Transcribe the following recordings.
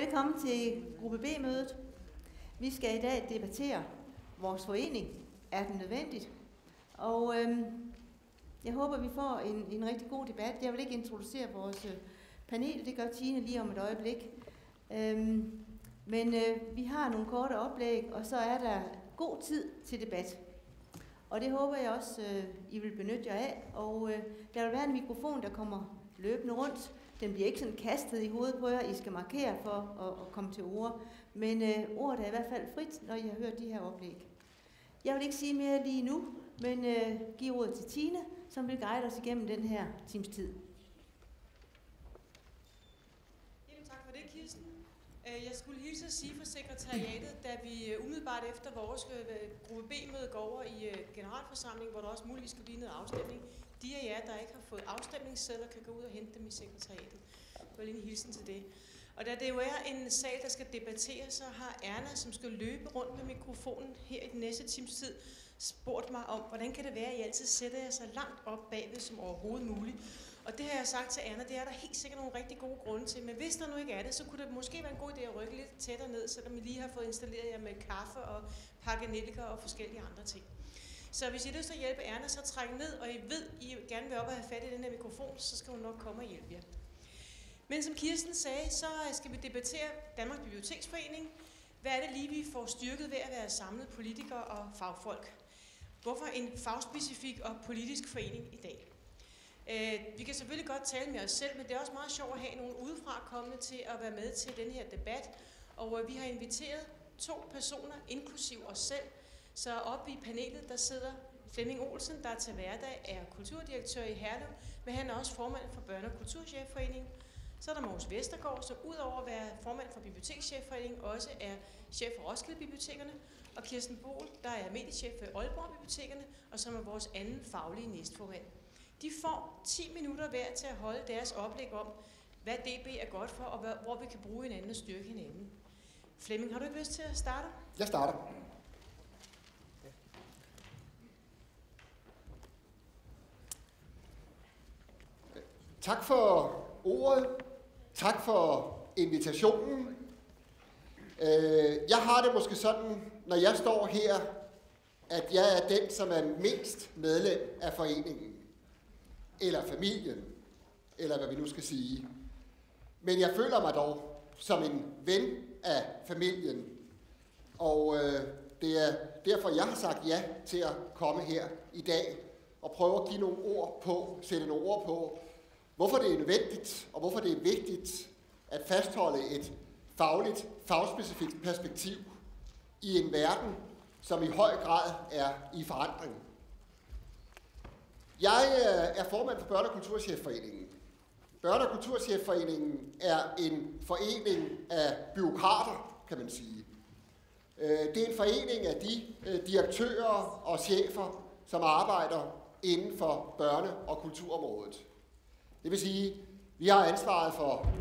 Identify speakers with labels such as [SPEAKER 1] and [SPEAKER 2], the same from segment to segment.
[SPEAKER 1] Velkommen til gruppe B-mødet. Vi skal i dag debattere vores forening. Er den nødvendigt? Og øhm, jeg håber, vi får en, en rigtig god debat. Jeg vil ikke introducere vores øh, panel, det gør Tine lige om et øjeblik. Øhm, men øh, vi har nogle korte oplæg, og så er der god tid til debat. Og det håber jeg også, øh, I vil benytte jer af. Og øh, der vil være en mikrofon, der kommer løbende rundt. Den bliver ikke sådan kastet i hovedet på jer. I skal markere for at, at komme til ord. Men øh, ordet er i hvert fald frit, når I har hørt de her oplæg. Jeg vil ikke sige mere lige nu, men øh, give ordet til Tine, som vil guide os igennem den her times tid.
[SPEAKER 2] Jamen, tak for det, Kirsten. Øh, jeg skulle hilse at sige fra sekretariatet, da vi øh, umiddelbart efter vores øh, gruppe B-møde går over i generalforsamling, hvor der også muligvis skal blive noget afstemning. De af jer, der ikke har fået afstemningssedler, kan gå ud og hente dem i sekretariatet. Jeg vil lige en hilsen til det. Og da det jo er en sag, der skal debatteres, så har Erna, som skal løbe rundt med mikrofonen her i den næste times tid, spurgt mig om, hvordan kan det være, at I altid sætter jer så langt op bagved som overhovedet muligt. Og det har jeg sagt til Erna, det er der helt sikkert nogle rigtig gode grunde til. Men hvis der nu ikke er det, så kunne det måske være en god idé at rykke lidt tættere ned, selvom I lige har fået installeret jer med kaffe og pakke nelliker og forskellige andre ting. Så hvis I har lyst til at hjælpe Erna, så træk ned, og I ved, I gerne vil op og have fat i den her mikrofon, så skal hun nok komme og hjælpe jer. Men som Kirsten sagde, så øh, skal vi debattere Danmarks Biblioteksforening. Hvad er det lige, vi får styrket ved at være samlet politikere og fagfolk? Hvorfor en fagspecifik og politisk forening i dag? Øh, vi kan selvfølgelig godt tale med os selv, men det er også meget sjovt at have nogen udefra kommende til at være med til den her debat. Og øh, vi har inviteret to personer, inklusiv os selv. Så oppe i panelet, der sidder Flemming Olsen, der til hverdag er kulturdirektør i Herlev, men han er også formand for Børne- og Kulturchefforeningen. Så er der Mogens Vestergaard, som udover at være formand for Bibliotekschefforeningen, også er chef for Roskilde Bibliotekerne. Og Kirsten Bol, der er mediechef for Aalborg Bibliotekerne, og som er vores anden faglige næstformand. De får 10 minutter hver til at holde deres oplæg om, hvad DB er godt for, og hvor vi kan bruge hinanden og styrke hinanden. Flemming, har du ikke lyst til at starte?
[SPEAKER 3] Jeg starter. Tak for ordet. Tak for invitationen. Øh, jeg har det måske sådan, når jeg står her, at jeg er den, som er mindst medlem af foreningen. Eller familien. Eller hvad vi nu skal sige. Men jeg føler mig dog som en ven af familien. Og øh, det er derfor, jeg har sagt ja til at komme her i dag og prøve at give nogle ord på, sætte nogle ord på, hvorfor det er nødvendigt og hvorfor det er vigtigt at fastholde et fagligt, fagspecifikt perspektiv i en verden, som i høj grad er i forandring. Jeg øh, er formand for Børne- og Kulturchefforeningen. Børne- og Kulturchefforeningen er en forening af byråkrater, kan man sige. Øh, det er en forening af de øh, direktører og chefer, som arbejder inden for børne- og kulturområdet. Det vil sige, vi har ansvaret for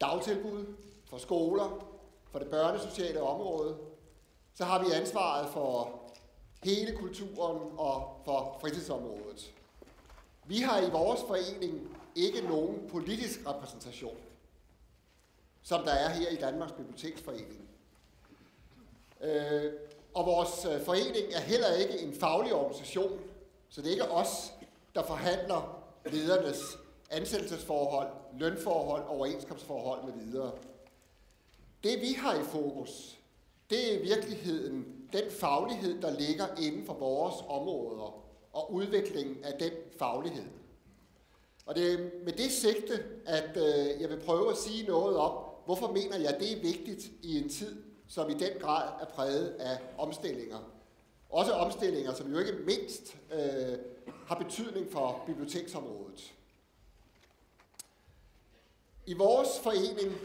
[SPEAKER 3] dagtilbud, for skoler, for det børnesociale område. Så har vi ansvaret for hele kulturen og for fritidsområdet. Vi har i vores forening ikke nogen politisk repræsentation, som der er her i Danmarks Biblioteksforening. Øh, og vores øh, forening er heller ikke en faglig organisation, så det er ikke os, der forhandler ledernes ansættelsesforhold, lønforhold, overenskomstforhold med videre. Det vi har i fokus, det er i virkeligheden den faglighed, der ligger inden for vores områder og udviklingen af den faglighed. Og det er med det sigte, at øh, jeg vil prøve at sige noget om, hvorfor mener jeg, det er vigtigt i en tid, som i den grad er præget af omstillinger. Også omstillinger, som jo ikke mindst øh, har betydning for biblioteksområdet. I vores forening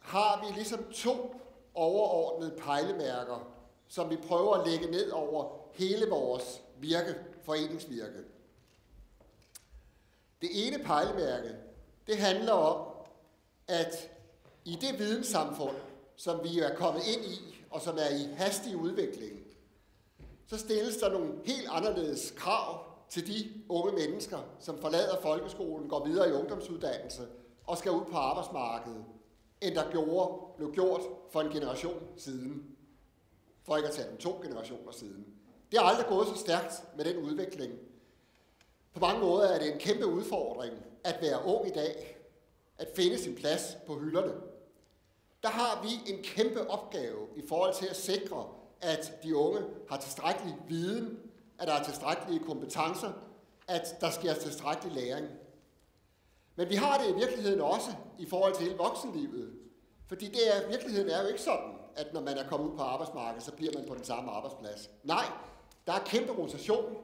[SPEAKER 3] har vi ligesom to overordnede pejlemærker, som vi prøver at lægge ned over hele vores virke, foreningsvirke. Det ene pejlemærke, det handler om, at i det videnssamfund, som vi er kommet ind i, og som er i hastig udvikling, så stilles der nogle helt anderledes krav til de unge mennesker, som forlader folkeskolen, går videre i ungdomsuddannelse og skal ud på arbejdsmarkedet, end der gjorde, blev gjort for en generation siden. For ikke at tage den to generationer siden. Det har aldrig gået så stærkt med den udvikling. På mange måder er det en kæmpe udfordring at være ung i dag, at finde sin plads på hylderne. Der har vi en kæmpe opgave i forhold til at sikre, at de unge har tilstrækkelig viden, at der er tilstrækkelige kompetencer, at der sker tilstrækkelig læring. Men vi har det i virkeligheden også i forhold til hele voksenlivet. Fordi det er, virkeligheden er jo ikke sådan, at når man er kommet ud på arbejdsmarkedet, så bliver man på den samme arbejdsplads. Nej, der er kæmpe rotation,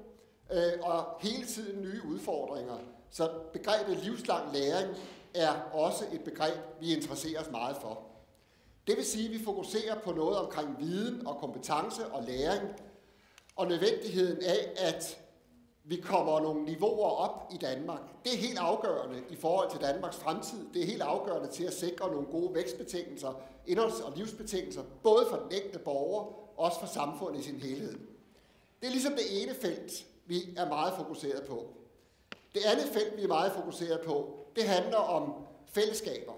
[SPEAKER 3] øh, og hele tiden nye udfordringer. Så begrebet livslang læring er også et begreb, vi interesserer os meget for. Det vil sige, at vi fokuserer på noget omkring viden og kompetence og læring, og nødvendigheden af, at vi kommer nogle niveauer op i Danmark. Det er helt afgørende i forhold til Danmarks fremtid. Det er helt afgørende til at sikre nogle gode vækstbetingelser, indholds- og livsbetingelser, både for den enkelte borger, og også for samfundet i sin helhed. Det er ligesom det ene felt, vi er meget fokuseret på. Det andet felt, vi er meget fokuseret på, det handler om fællesskaber.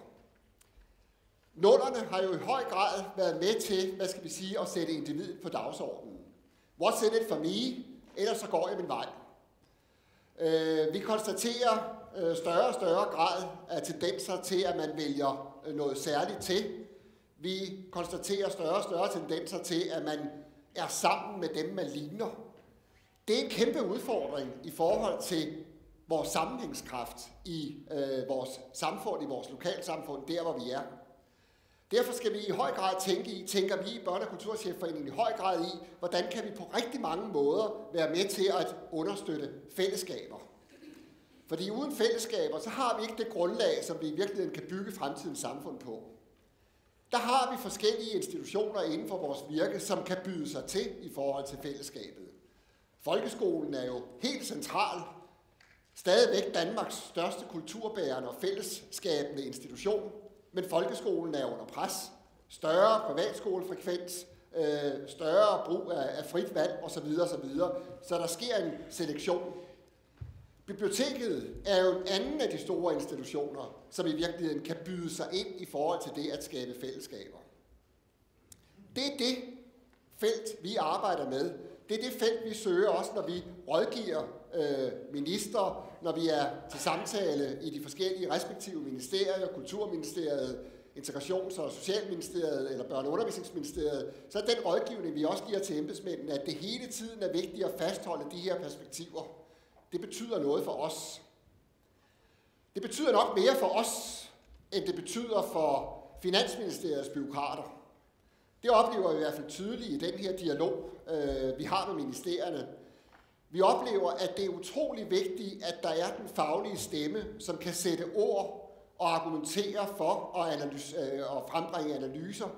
[SPEAKER 3] Nullerne har jo i høj grad været med til, hvad skal vi sige, at sætte individet på dagsordenen. What's in it for me? Ellers så går jeg min vej. Øh, vi konstaterer øh, større og større grad af tendenser til, at man vælger øh, noget særligt til. Vi konstaterer større og større tendenser til, at man er sammen med dem, man ligner. Det er en kæmpe udfordring i forhold til vores sammenhængskraft i øh, vores samfund, i vores lokalsamfund, der hvor vi er. Derfor skal vi i høj grad tænke i, tænker vi i Børne- og Kulturchefforeningen i høj grad i, hvordan kan vi på rigtig mange måder være med til at understøtte fællesskaber. Fordi uden fællesskaber, så har vi ikke det grundlag, som vi i virkeligheden kan bygge fremtidens samfund på. Der har vi forskellige institutioner inden for vores virke, som kan byde sig til i forhold til fællesskabet. Folkeskolen er jo helt central. Stadigvæk Danmarks største kulturbærende og fællesskabende institution men folkeskolen er under pres. Større privatskolefrekvens, øh, større brug af, af frit valg osv. osv. Så der sker en selektion. Biblioteket er jo en anden af de store institutioner, som i virkeligheden kan byde sig ind i forhold til det at skabe fællesskaber. Det er det felt, vi arbejder med. Det er det felt, vi søger også, når vi rådgiver øh, minister, når vi er til samtale i de forskellige respektive ministerier, Kulturministeriet, Integrations- og Socialministeriet eller Børne- og Undervisningsministeriet, så er den rådgivning, vi også giver til embedsmændene, at det hele tiden er vigtigt at fastholde de her perspektiver. Det betyder noget for os. Det betyder nok mere for os, end det betyder for Finansministeriets byråkrater. Det oplever vi i hvert fald tydeligt i den her dialog, øh, vi har med ministerierne. Vi oplever, at det er utrolig vigtigt, at der er den faglige stemme, som kan sætte ord og argumentere for og, analyse, øh, og frembringe analyser,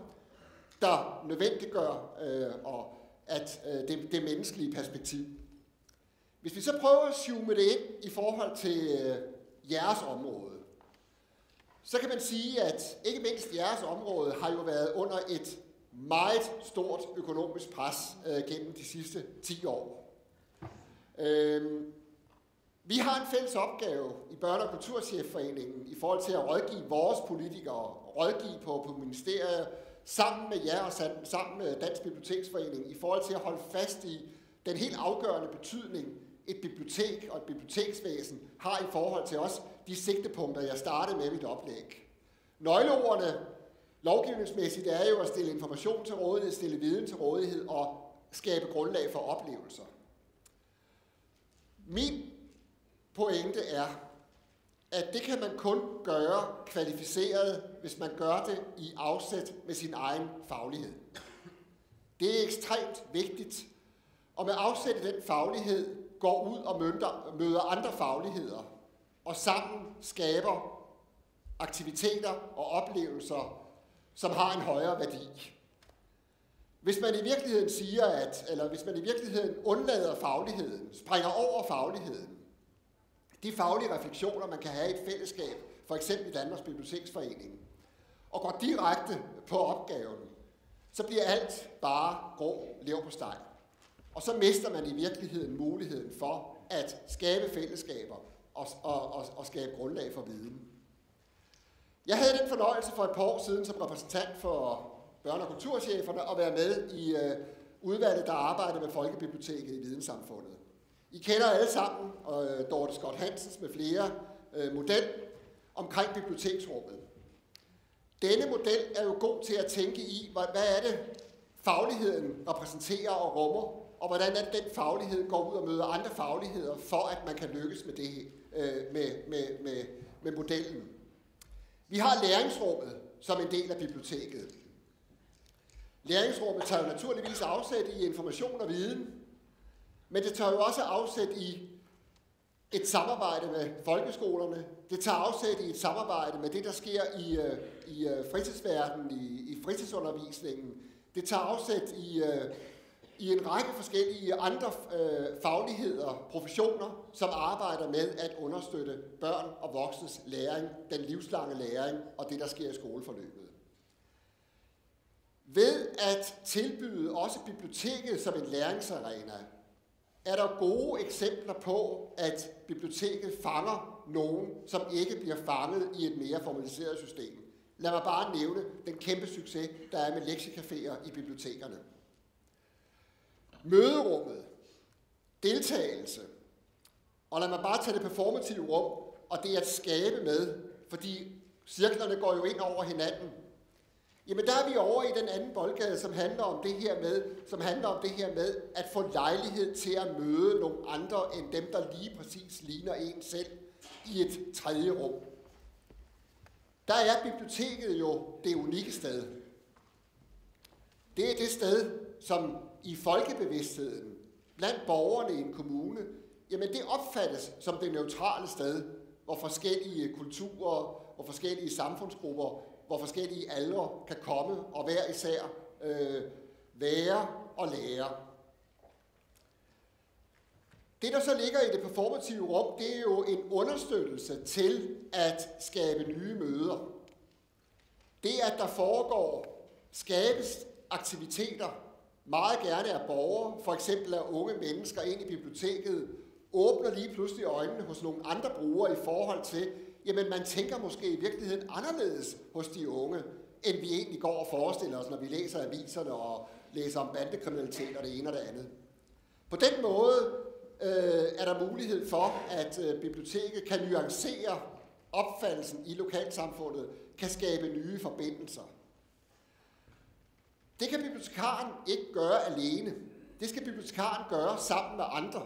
[SPEAKER 3] der nødvendiggør øh, og at øh, det, det menneskelige perspektiv. Hvis vi så prøver at zoome det ind i forhold til øh, jeres område, så kan man sige, at ikke mindst jeres område har jo været under et meget stort økonomisk pres øh, gennem de sidste 10 år. Øh, vi har en fælles opgave i Børne- og Kulturchefforeningen i forhold til at rådgive vores politikere, rådgive på, på ministeriet, sammen med jer og sammen med Dansk Biblioteksforening, i forhold til at holde fast i den helt afgørende betydning, et bibliotek og et biblioteksvæsen har i forhold til os de sigtepunkter, jeg startede med mit oplæg. Nøgleordene lovgivningsmæssigt er jo at stille information til rådighed, stille viden til rådighed og skabe grundlag for oplevelser. Min pointe er, at det kan man kun gøre kvalificeret, hvis man gør det i afsæt med sin egen faglighed. Det er ekstremt vigtigt, og med afsæt i den faglighed går ud og møder, møder andre fagligheder, og sammen skaber aktiviteter og oplevelser, som har en højere værdi. Hvis man i virkeligheden siger, at, eller hvis man i virkeligheden undlader fagligheden, springer over fagligheden, de faglige refleksioner, man kan have i et fællesskab, for eksempel i Danmarks Biblioteksforening, og går direkte på opgaven, så bliver alt bare grå lever på steg. Og så mister man i virkeligheden muligheden for at skabe fællesskaber og, og, og, og skabe grundlag for viden. Jeg havde den fornøjelse for et par år siden som repræsentant for børne- og kulturcheferne at være med i øh, udvalget, der arbejder med Folkebiblioteket i Videnssamfundet. I kender alle sammen øh, Dorte Scott Hansens med flere øh, model omkring biblioteksrummet. Denne model er jo god til at tænke i, hvad, hvad er det, fagligheden repræsenterer og rummer, og hvordan er det, den faglighed går ud og møder andre fagligheder, for at man kan lykkes med det øh, med, med, med, med modellen. Vi har læringsrummet som en del af biblioteket. Læringsrummet tager jo naturligvis afsæt i information og viden, men det tager jo også afsæt i et samarbejde med folkeskolerne. Det tager afsæt i et samarbejde med det, der sker i, øh, i øh, fritidsverdenen, i, i fritidsundervisningen. Det tager afsæt i, øh, i en række forskellige andre øh, fagligheder, professioner, som arbejder med at understøtte børn og voksnes læring, den livslange læring og det, der sker i skoleforløbet. Ved at tilbyde også biblioteket som en læringsarena, er der gode eksempler på, at biblioteket fanger nogen, som ikke bliver fanget i et mere formaliseret system. Lad mig bare nævne den kæmpe succes, der er med lektiecaféer i bibliotekerne. Møderummet, deltagelse, og lad mig bare tage det performative rum, og det at skabe med, fordi cirklerne går jo ind over hinanden. Jamen der er vi over i den anden boldgade, som handler om det her med, som handler om det her med at få lejlighed til at møde nogle andre end dem, der lige præcis ligner en selv i et tredje rum. Der er biblioteket jo det unikke sted. Det er det sted, som i folkebevidstheden blandt borgerne i en kommune, jamen det opfattes som det neutrale sted, hvor forskellige kulturer og forskellige samfundsgrupper, hvor forskellige aldre kan komme og hver især øh, være og lære. Det, der så ligger i det performative rum, det er jo en understøttelse til at skabe nye møder. Det, at der foregår, skabes aktiviteter, meget gerne af borgere, for eksempel af unge mennesker ind i biblioteket, åbner lige pludselig øjnene hos nogle andre brugere i forhold til, jamen man tænker måske i virkeligheden anderledes hos de unge, end vi egentlig går og forestiller os, når vi læser aviserne og læser om bandekriminalitet og det ene og det andet. På den måde øh, er der mulighed for, at øh, biblioteket kan nuancere opfattelsen i lokalsamfundet, kan skabe nye forbindelser. Det kan bibliotekaren ikke gøre alene. Det skal bibliotekaren gøre sammen med andre.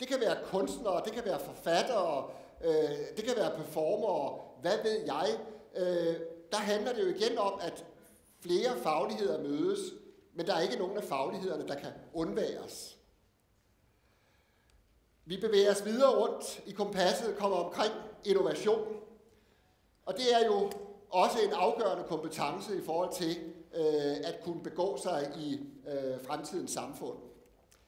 [SPEAKER 3] Det kan være kunstnere, det kan være forfattere, øh, det kan være performere, hvad ved jeg. Øh, der handler det jo igen om, at flere fagligheder mødes, men der er ikke nogen af faglighederne, der kan undværes. Vi bevæger os videre rundt i kompasset, kommer omkring innovation, og det er jo også en afgørende kompetence i forhold til øh, at kunne begå sig i øh, fremtidens samfund.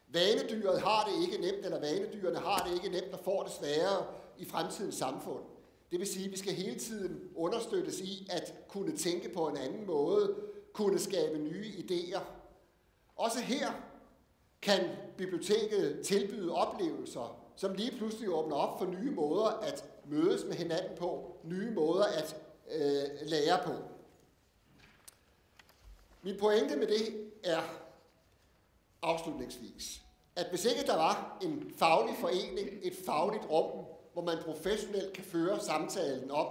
[SPEAKER 3] Vanedyret har det ikke nemt, eller vanedyrene har det ikke nemt og får det sværere i fremtidens samfund. Det vil sige, at vi skal hele tiden understøttes i at kunne tænke på en anden måde, kunne skabe nye idéer. Også her kan biblioteket tilbyde oplevelser, som lige pludselig åbner op for nye måder at mødes med hinanden på, nye måder at øh, lære på. Min pointe med det er afslutningsvis, at hvis ikke der var en faglig forening, et fagligt rum, hvor man professionelt kan føre samtalen om,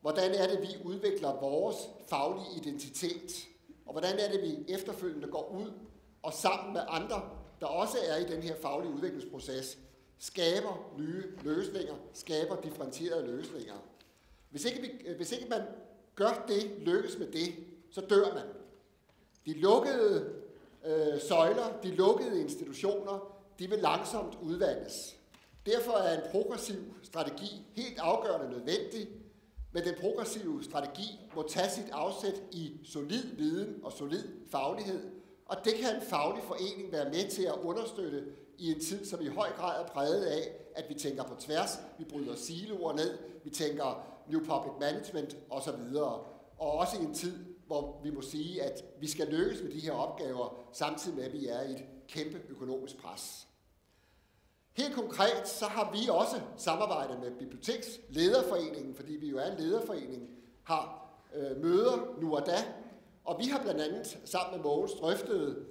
[SPEAKER 3] hvordan er det, vi udvikler vores faglige identitet, og hvordan er det, vi efterfølgende går ud og sammen med andre, der også er i den her faglige udviklingsproces, skaber nye løsninger, skaber differentierede løsninger. Hvis ikke, vi, hvis ikke man gør det, lykkes med det, så dør man. De lukkede øh, søjler, de lukkede institutioner, de vil langsomt udvandes. Derfor er en progressiv strategi helt afgørende nødvendig, men den progressive strategi må tage sit afsæt i solid viden og solid faglighed, og det kan en faglig forening være med til at understøtte i en tid, som i høj grad er præget af, at vi tænker på tværs, vi bryder siloer ned, vi tænker New Public Management osv. Og også i en tid, hvor vi må sige, at vi skal lykkes med de her opgaver, samtidig med, at vi er i et kæmpe økonomisk pres. Helt konkret, så har vi også samarbejdet med Bibliotekslederforeningen, fordi vi jo er en lederforening, har øh, møder nu og da, og vi har blandt andet sammen med Mogens drøftet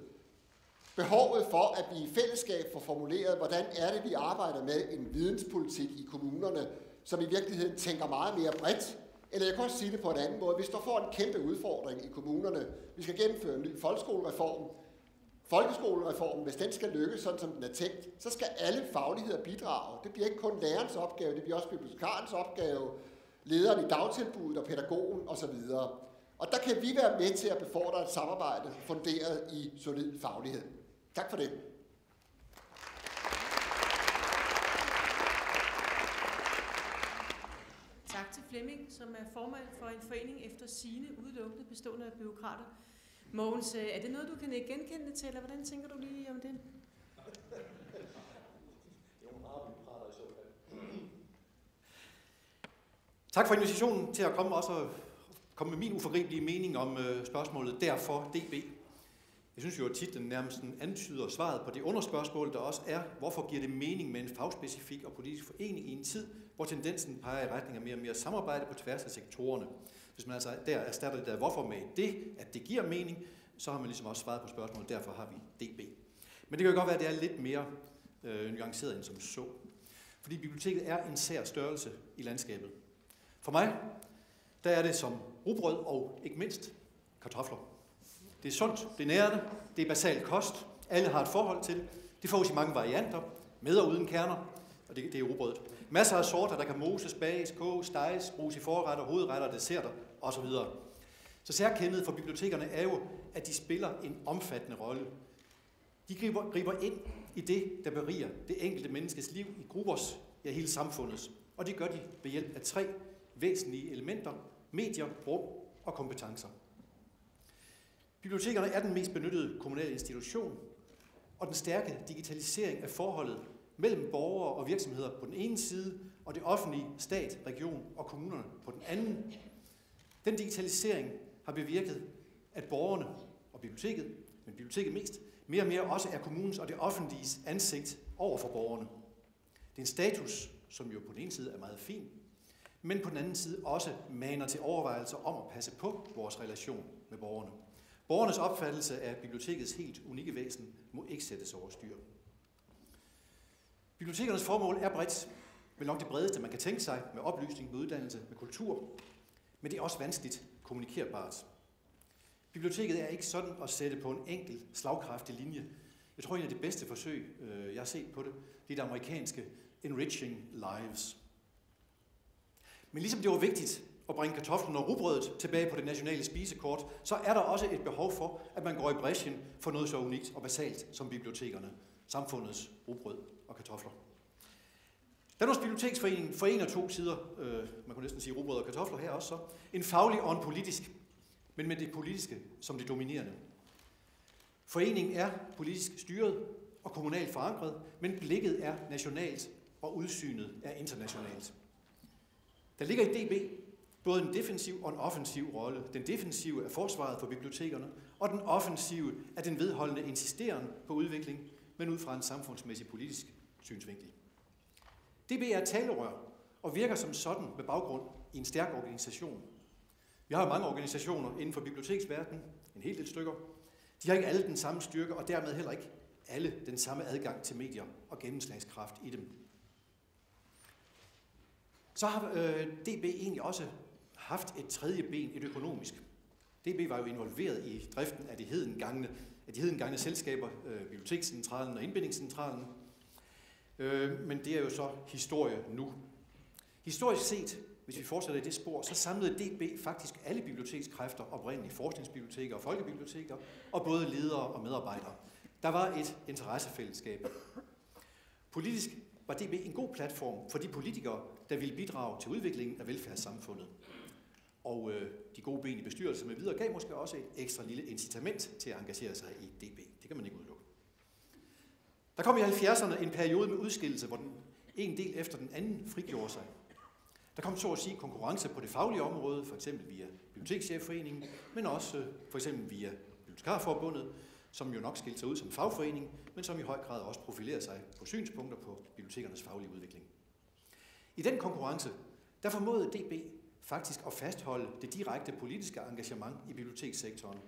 [SPEAKER 3] behovet for, at vi i fællesskab får formuleret, hvordan er det, vi arbejder med en videnspolitik i kommunerne, som i virkeligheden tænker meget mere bredt. Eller jeg kan også sige det på en anden måde. Vi står for en kæmpe udfordring i kommunerne. Vi skal gennemføre en ny folkeskolereform. Folkeskolereformen, hvis den skal lykkes, sådan som den er tænkt, så skal alle fagligheder bidrage. Det bliver ikke kun lærerens opgave, det bliver også bibliotekarens opgave, lederen i dagtilbuddet og pædagogen osv. Og der kan vi være med til at befordre et samarbejde funderet i solid faglighed. Tak for det.
[SPEAKER 2] Tak til Flemming, som er formand for en forening efter sine udelukkende bestående af byråkrater. Mogens, øh, er det noget, du kan genkende til, eller hvordan tænker du lige om det?
[SPEAKER 4] Tak for invitationen til at komme også og komme med min uforgribelige mening om øh, spørgsmålet derfor DB. Jeg synes jo, at titlen nærmest antyder svaret på det underspørgsmål, der også er, hvorfor giver det mening med en fagspecifik og politisk forening i en tid, hvor tendensen peger i retning af mere og mere samarbejde på tværs af sektorerne. Hvis man altså der erstatter det der hvorfor med det, at det giver mening, så har man ligesom også svaret på spørgsmålet, derfor har vi DB. Men det kan jo godt være, at det er lidt mere øh, nuanceret end som så. Fordi biblioteket er en sær størrelse i landskabet. For mig, der er det som rugbrød og ikke mindst kartofler. Det er sundt, det er nærende, det er basal kost, alle har et forhold til det. Fås i mange varianter, med og uden kerner, og det, det er rugbrødet. Masser af sorter, der kan moses, bages, koges, steges, bruges i forretter, hovedretter, desserter osv. Så særkendet for bibliotekerne er jo, at de spiller en omfattende rolle. De griber, griber ind i det, der beriger det enkelte menneskes liv i gruppers, ja hele samfundets. Og det gør de ved hjælp af tre væsentlige elementer, medier, rum og kompetencer. Bibliotekerne er den mest benyttede kommunale institution, og den stærke digitalisering af forholdet mellem borgere og virksomheder på den ene side, og det offentlige, stat, region og kommunerne på den anden. Den digitalisering har bevirket, at borgerne og biblioteket, men biblioteket mest, mere og mere også er kommunens og det offentliges ansigt over for borgerne. Det er en status, som jo på den ene side er meget fin, men på den anden side også maner til overvejelser om at passe på vores relation med borgerne. Borgernes opfattelse af bibliotekets helt unikke væsen må ikke sættes over styr. Bibliotekernes formål er bredt, vel nok det bredeste, man kan tænke sig, med oplysning, med uddannelse, med kultur, men det er også vanskeligt kommunikerbart. Biblioteket er ikke sådan at sætte på en enkel, slagkraftig linje. Jeg tror, en af de bedste forsøg, øh, jeg har set på det, det er det amerikanske Enriching Lives. Men ligesom det var vigtigt at bringe kartoflen og rugbrødet tilbage på det nationale spisekort, så er der også et behov for, at man går i bræschen for noget så unikt og basalt som bibliotekerne, samfundets rugbrød og kartofler. Danmarks Biblioteksforening forener to sider, øh, man kunne næsten sige robrød og kartofler her også, så, en faglig og en politisk, men med det politiske som det dominerende. Foreningen er politisk styret og kommunalt forankret, men blikket er nationalt og udsynet er internationalt. Der ligger i DB både en defensiv og en offensiv rolle. Den defensive er forsvaret for bibliotekerne, og den offensive er den vedholdende insisteren på udvikling, men ud fra en samfundsmæssig politisk synsvinkel. DB er talerør og virker som sådan med baggrund i en stærk organisation. Vi har mange organisationer inden for biblioteksverdenen, en hel del stykker. De har ikke alle den samme styrke, og dermed heller ikke alle den samme adgang til medier og gennemslagskraft i dem. Så har øh, DB egentlig også haft et tredje ben, et økonomisk. DB var jo involveret i driften af de hedengangne, af de hedengangne selskaber, øh, Bibliotekscentralen og Indbindingscentralen. Øh, men det er jo så historie nu. Historisk set, hvis vi fortsætter i det spor, så samlede DB faktisk alle bibliotekskræfter, oprindeligt forskningsbiblioteker og folkebiblioteker, og både ledere og medarbejdere. Der var et interessefællesskab. Politisk var DB en god platform for de politikere, der ville bidrage til udviklingen af velfærdssamfundet. Og øh, de gode ben i bestyrelsen med videre gav måske også et ekstra lille incitament til at engagere sig i DB. Det kan man ikke udelukke. Der kom i 70'erne en periode med udskillelse, hvor den en del efter den anden frigjorde sig. Der kom så at sige konkurrence på det faglige område, for eksempel via Bibliotekschefforeningen, men også øh, for eksempel via Bibliotekarforbundet, som jo nok skilte sig ud som fagforening, men som i høj grad også profilerede sig på synspunkter på bibliotekernes faglige udvikling. I den konkurrence, der formåede DB faktisk at fastholde det direkte politiske engagement i bibliotekssektoren.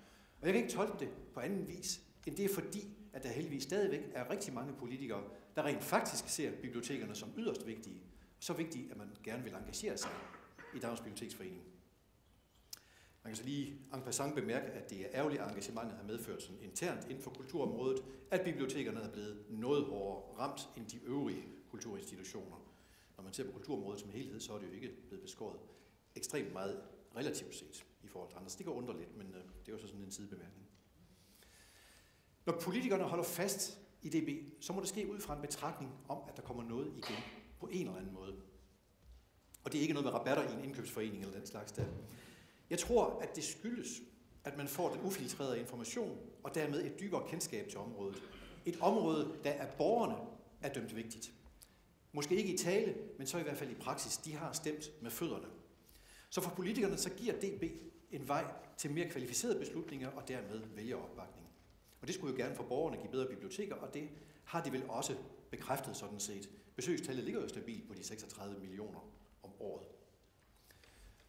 [SPEAKER 4] Og jeg kan ikke tolke det på anden vis, end det er fordi, at der heldigvis stadigvæk er rigtig mange politikere, der rent faktisk ser bibliotekerne som yderst vigtige. Så vigtige, at man gerne vil engagere sig i Danmarks Biblioteksforening. Man kan så lige en passant bemærke, at det er ærgerligt, at engagementet har medført sådan internt inden for kulturområdet, at bibliotekerne er blevet noget hårdere ramt end de øvrige kulturinstitutioner. Når man ser på kulturområdet som helhed, så er det jo ikke blevet beskåret ekstremt meget relativt set i forhold til andre. Så det kan undre lidt, men øh, det er jo så sådan en sidebemærkning. Når politikerne holder fast i DB, så må det ske ud fra en betragtning om, at der kommer noget igen på en eller anden måde. Og det er ikke noget med rabatter i en indkøbsforening eller den slags der. Jeg tror, at det skyldes, at man får den ufiltrerede information, og dermed et dybere kendskab til området. Et område, der er borgerne er dømt vigtigt. Måske ikke i tale, men så i hvert fald i praksis. De har stemt med fødderne. Så for politikerne så giver DB en vej til mere kvalificerede beslutninger og dermed vælgeropbakning. Og det skulle jo gerne for borgerne give bedre biblioteker, og det har de vel også bekræftet sådan set. Besøgstallet ligger jo stabilt på de 36 millioner om året.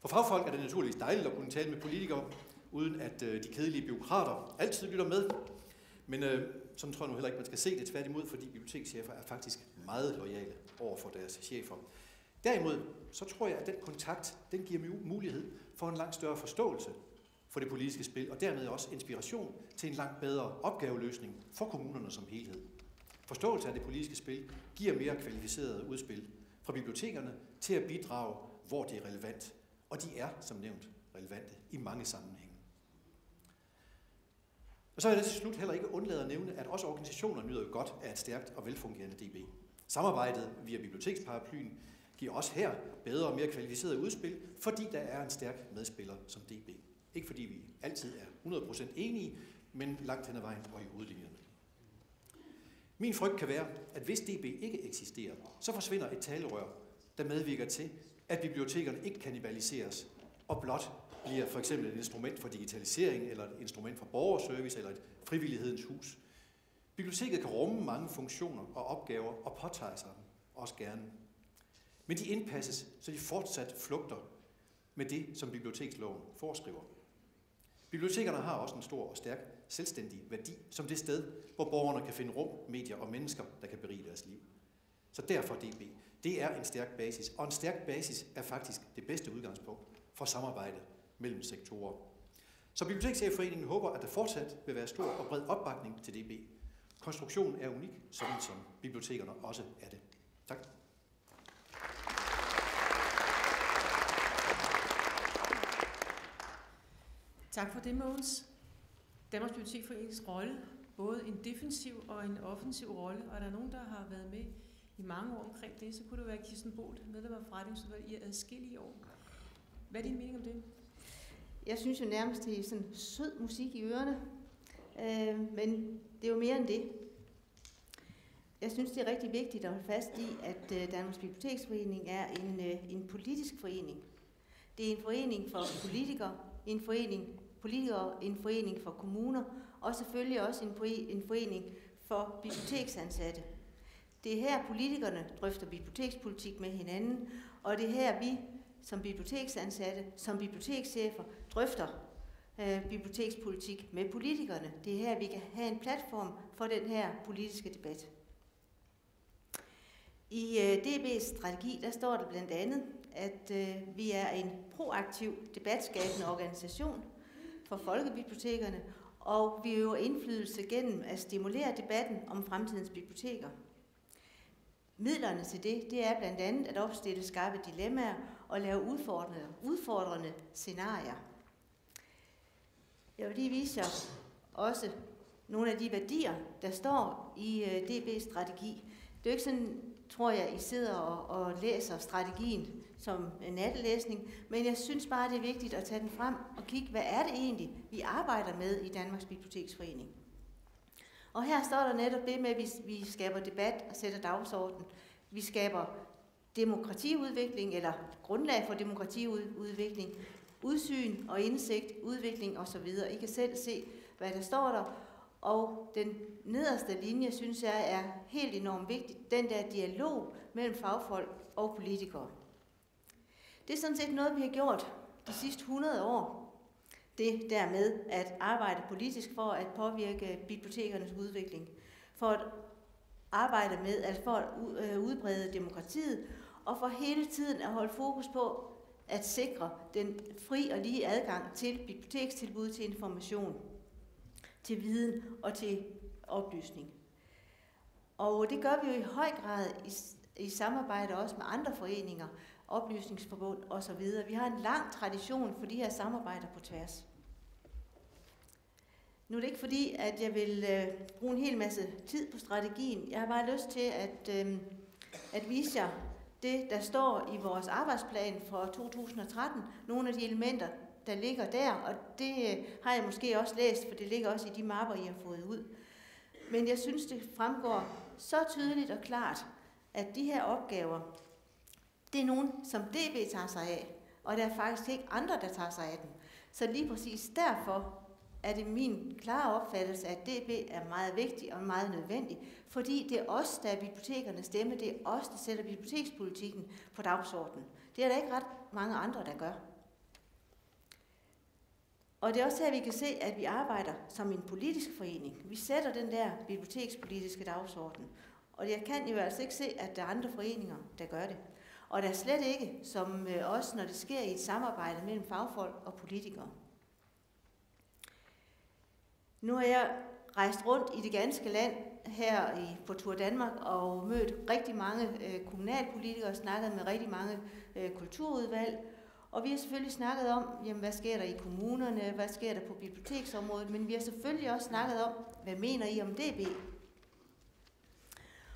[SPEAKER 4] For fagfolk er det naturligvis dejligt at kunne tale med politikere, uden at øh, de kedelige byråkrater altid lytter med. Men øh, sådan tror jeg nu heller ikke, man skal se det tværtimod, fordi bibliotekschefer er faktisk meget lojale over for deres chefer. Derimod, så tror jeg, at den kontakt, den giver mulighed for en langt større forståelse for det politiske spil, og dermed også inspiration til en langt bedre opgaveløsning for kommunerne som helhed. Forståelse af det politiske spil giver mere kvalificerede udspil fra bibliotekerne til at bidrage, hvor det er relevant. Og de er, som nævnt, relevante i mange sammenhænge. Og så er det til slut heller ikke undladet at nævne, at også organisationer nyder godt af et stærkt og velfungerende DB. Samarbejdet via biblioteksparaplyen giver også her bedre og mere kvalificerede udspil, fordi der er en stærk medspiller som DB. Ikke fordi vi altid er 100% enige, men langt hen ad vejen og i hovedlinjerne. Min frygt kan være, at hvis DB ikke eksisterer, så forsvinder et talerør, der medvirker til, at bibliotekerne ikke kanibaliseres, og blot bliver for eksempel et instrument for digitalisering, eller et instrument for borgerservice, eller et frivillighedens hus. Biblioteket kan rumme mange funktioner og opgaver og påtage sig dem, også gerne. Men de indpasses, så de fortsat flugter med det, som biblioteksloven foreskriver. Bibliotekerne har også en stor og stærk selvstændig værdi som det sted, hvor borgerne kan finde rum, medier og mennesker, der kan berige deres liv. Så derfor DB. Det er en stærk basis, og en stærk basis er faktisk det bedste udgangspunkt for samarbejde mellem sektorer. Så Bibliotekschefforeningen håber, at der fortsat vil være stor og bred opbakning til DB. Konstruktionen er unik, sådan som bibliotekerne også er det. Tak.
[SPEAKER 2] Tak for det, Mogens. Danmarks Biblioteksforenings rolle, både en defensiv og en offensiv rolle, og er der nogen, der har været med i mange år omkring det, så kunne det være Kirsten Bolt, medlem af forretningsudvalget i adskillige år. Hvad er din mening om det?
[SPEAKER 1] Jeg synes jo nærmest, det er sådan sød musik i ørerne, øh, men det er jo mere end det. Jeg synes, det er rigtig vigtigt at holde fast i, at øh, Danmarks Biblioteksforening er en, øh, en politisk forening. Det er en forening for politikere, en forening politikere, en forening for kommuner, og selvfølgelig også en forening for biblioteksansatte. Det er her politikerne drøfter bibliotekspolitik med hinanden, og det er her vi som biblioteksansatte, som bibliotekschefer, drøfter øh, bibliotekspolitik med politikerne. Det er her, vi kan have en platform for den her politiske debat. I øh, DB's strategi, der står der blandt andet, at øh, vi er en proaktiv debatskabende organisation for folkebibliotekerne, og vi øver indflydelse gennem at stimulere debatten om fremtidens biblioteker. Midlerne til det, det er blandt andet at opstille skarpe dilemmaer og lave udfordrende, udfordrende scenarier. Jeg vil lige vise jer også nogle af de værdier, der står i øh, DB's strategi. Det er jo ikke sådan, tror jeg, I sidder og, og læser strategien som en nattelæsning, men jeg synes bare, det er vigtigt at tage den frem og kigge, hvad er det egentlig, vi arbejder med i Danmarks Biblioteksforening. Og her står der netop det med, at vi, vi skaber debat og sætter dagsorden. Vi skaber demokratiudvikling, eller grundlag for demokratiudvikling, udsyn og indsigt, udvikling osv. I kan selv se, hvad der står der. Og den nederste linje, synes jeg, er helt enormt vigtig. Den der dialog mellem fagfolk og politikere. Det er sådan set noget, vi har gjort de sidste 100 år. Det der med at arbejde politisk for at påvirke bibliotekernes udvikling. For at arbejde med, altså for at øh, udbrede demokratiet, og for hele tiden at holde fokus på at sikre den fri og lige adgang til bibliotekstilbud, til information, til viden og til oplysning. Og det gør vi jo i høj grad i, i samarbejde også med andre foreninger, oplysningsforbund osv. Vi har en lang tradition for de her samarbejder på tværs. Nu er det ikke fordi, at jeg vil øh, bruge en hel masse tid på strategien. Jeg har bare lyst til at, øh, at vise jer det, der står i vores arbejdsplan for 2013. Nogle af de elementer, der ligger der, og det øh, har jeg måske også læst, for det ligger også i de mapper, I har fået ud. Men jeg synes, det fremgår så tydeligt og klart, at de her opgaver, det er nogen, som DB tager sig af, og der er faktisk ikke andre, der tager sig af dem. Så lige præcis derfor er det min klare opfattelse, at DB er meget vigtig og meget nødvendig, fordi det er os, der er bibliotekernes stemme, det er os, der sætter bibliotekspolitikken på dagsordenen. Det er der ikke ret mange andre, der gør. Og det er også her, vi kan se, at vi arbejder som en politisk forening. Vi sætter den der bibliotekspolitiske dagsorden. Og jeg kan jo altså ikke se, at der er andre foreninger, der gør det. Og der er slet ikke, som øh, også når det sker i et samarbejde mellem fagfolk og politikere. Nu har jeg rejst rundt i det ganske land her i, på Danmark og mødt rigtig mange øh, kommunalpolitikere og snakket med rigtig mange øh, kulturudvalg. Og vi har selvfølgelig snakket om, jamen, hvad sker der i kommunerne, hvad sker der på biblioteksområdet, men vi har selvfølgelig også snakket om, hvad mener I om DB?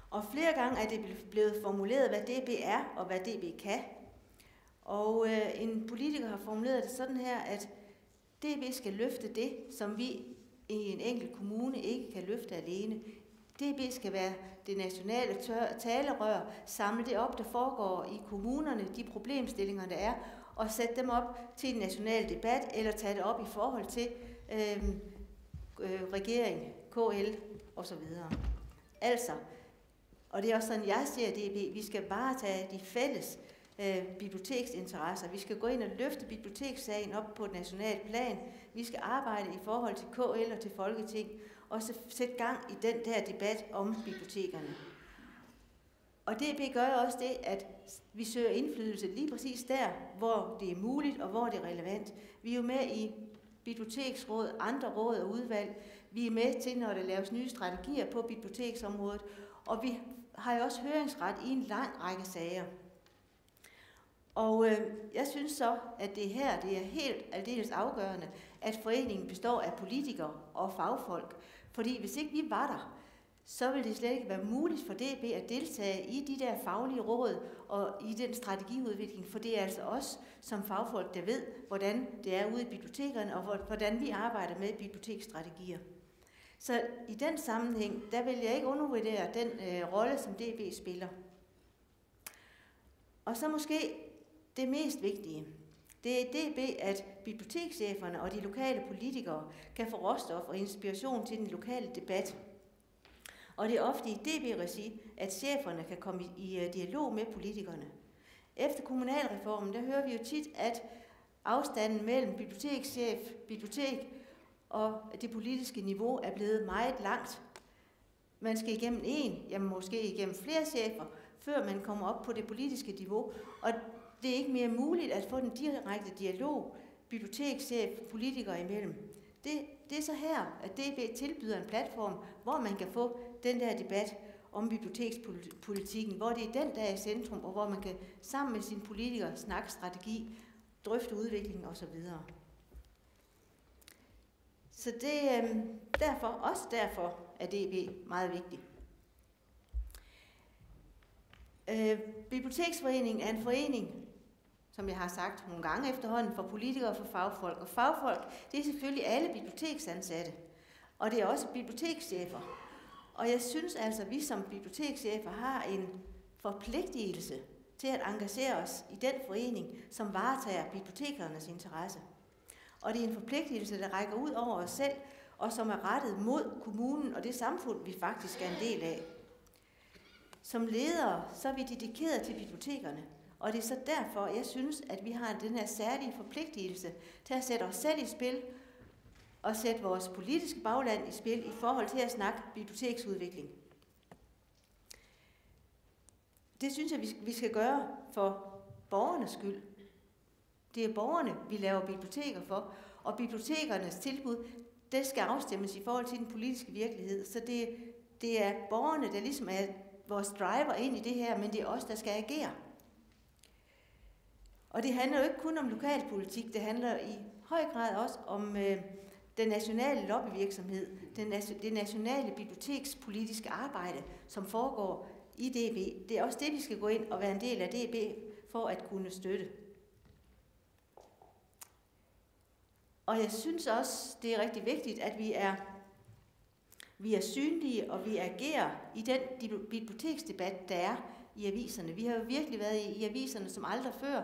[SPEAKER 1] Og flere gange er det blevet formuleret, hvad DB er og hvad DB kan. Og øh, en politiker har formuleret det sådan her, at DB skal løfte det, som vi i en enkelt kommune ikke kan løfte alene. DB skal være det nationale talerør, samle det op, der foregår i kommunerne, de problemstillinger, der er, og sætte dem op til en national debat, eller tage det op i forhold til øh, øh, regering, KL osv. Altså, og det er også sådan, jeg ser DB, vi skal bare tage de fælles øh, biblioteksinteresser. Vi skal gå ind og løfte bibliotekssagen op på et nationalt plan. Vi skal arbejde i forhold til KL og til Folketing, og så sætte gang i den der debat om bibliotekerne. Og det gør også det, at vi søger indflydelse lige præcis der, hvor det er muligt og hvor det er relevant. Vi er jo med i biblioteksråd, andre råd og udvalg. Vi er med til, når der laves nye strategier på biblioteksområdet. Og vi har jo også høringsret i en lang række sager. Og øh, jeg synes så, at det her det er helt aldeles afgørende, at foreningen består af politikere og fagfolk. Fordi hvis ikke vi var der, så ville det slet ikke være muligt for DB at deltage i de der faglige råd og i den strategiudvikling, for det er altså os som fagfolk, der ved, hvordan det er ude i bibliotekerne, og hvordan vi arbejder med biblioteksstrategier. Så i den sammenhæng, der vil jeg ikke undervurdere den øh, rolle, som DB spiller. Og så måske det mest vigtige. Det er DB, at bibliotekscheferne og de lokale politikere kan få råstof og inspiration til den lokale debat. Og det er ofte i DB-regi, at cheferne kan komme i, i øh, dialog med politikerne. Efter kommunalreformen, der hører vi jo tit, at afstanden mellem bibliotekschef, bibliotek og det politiske niveau er blevet meget langt. Man skal igennem en, jamen måske igennem flere chefer, før man kommer op på det politiske niveau. Og det er ikke mere muligt at få den direkte dialog bibliotekschef, politikere imellem. Det, det er så her, at DB tilbyder en platform, hvor man kan få den der debat om bibliotekspolitikken, hvor det er den, der er i centrum, og hvor man kan sammen med sine politikere snakke strategi, drøfte udviklingen osv. Så det er derfor, også derfor er DB meget vigtigt. Øh, Biblioteksforeningen er en forening, som jeg har sagt nogle gange efterhånden, for politikere og for fagfolk. Og fagfolk, det er selvfølgelig alle biblioteksansatte, og det er også bibliotekschefer. Og jeg synes altså, at vi som bibliotekschefer har en forpligtelse til at engagere os i den forening, som varetager bibliotekernes interesse. Og det er en forpligtelse, der rækker ud over os selv, og som er rettet mod kommunen og det samfund, vi faktisk er en del af. Som ledere, så er vi dedikeret til bibliotekerne, Og det er så derfor, jeg synes, at vi har den her særlige forpligtelse til at sætte os selv i spil og sætte vores politiske bagland i spil i forhold til at snakke biblioteksudvikling. Det synes jeg, vi skal gøre for borgernes skyld. Det er borgerne, vi laver biblioteker for, og bibliotekernes tilbud, det skal afstemmes i forhold til den politiske virkelighed. Så det, det er borgerne, der ligesom er vores driver ind i det her, men det er os, der skal agere. Og det handler jo ikke kun om lokalpolitik, det handler i høj grad også om øh, den nationale lobbyvirksomhed, den, det nationale bibliotekspolitiske arbejde, som foregår i DB. Det er også det, vi skal gå ind og være en del af DB for at kunne støtte. Og jeg synes også, det er rigtig vigtigt, at vi er, vi er synlige og vi agerer i den biblioteksdebat, der er i aviserne. Vi har jo virkelig været i, i aviserne som aldrig før,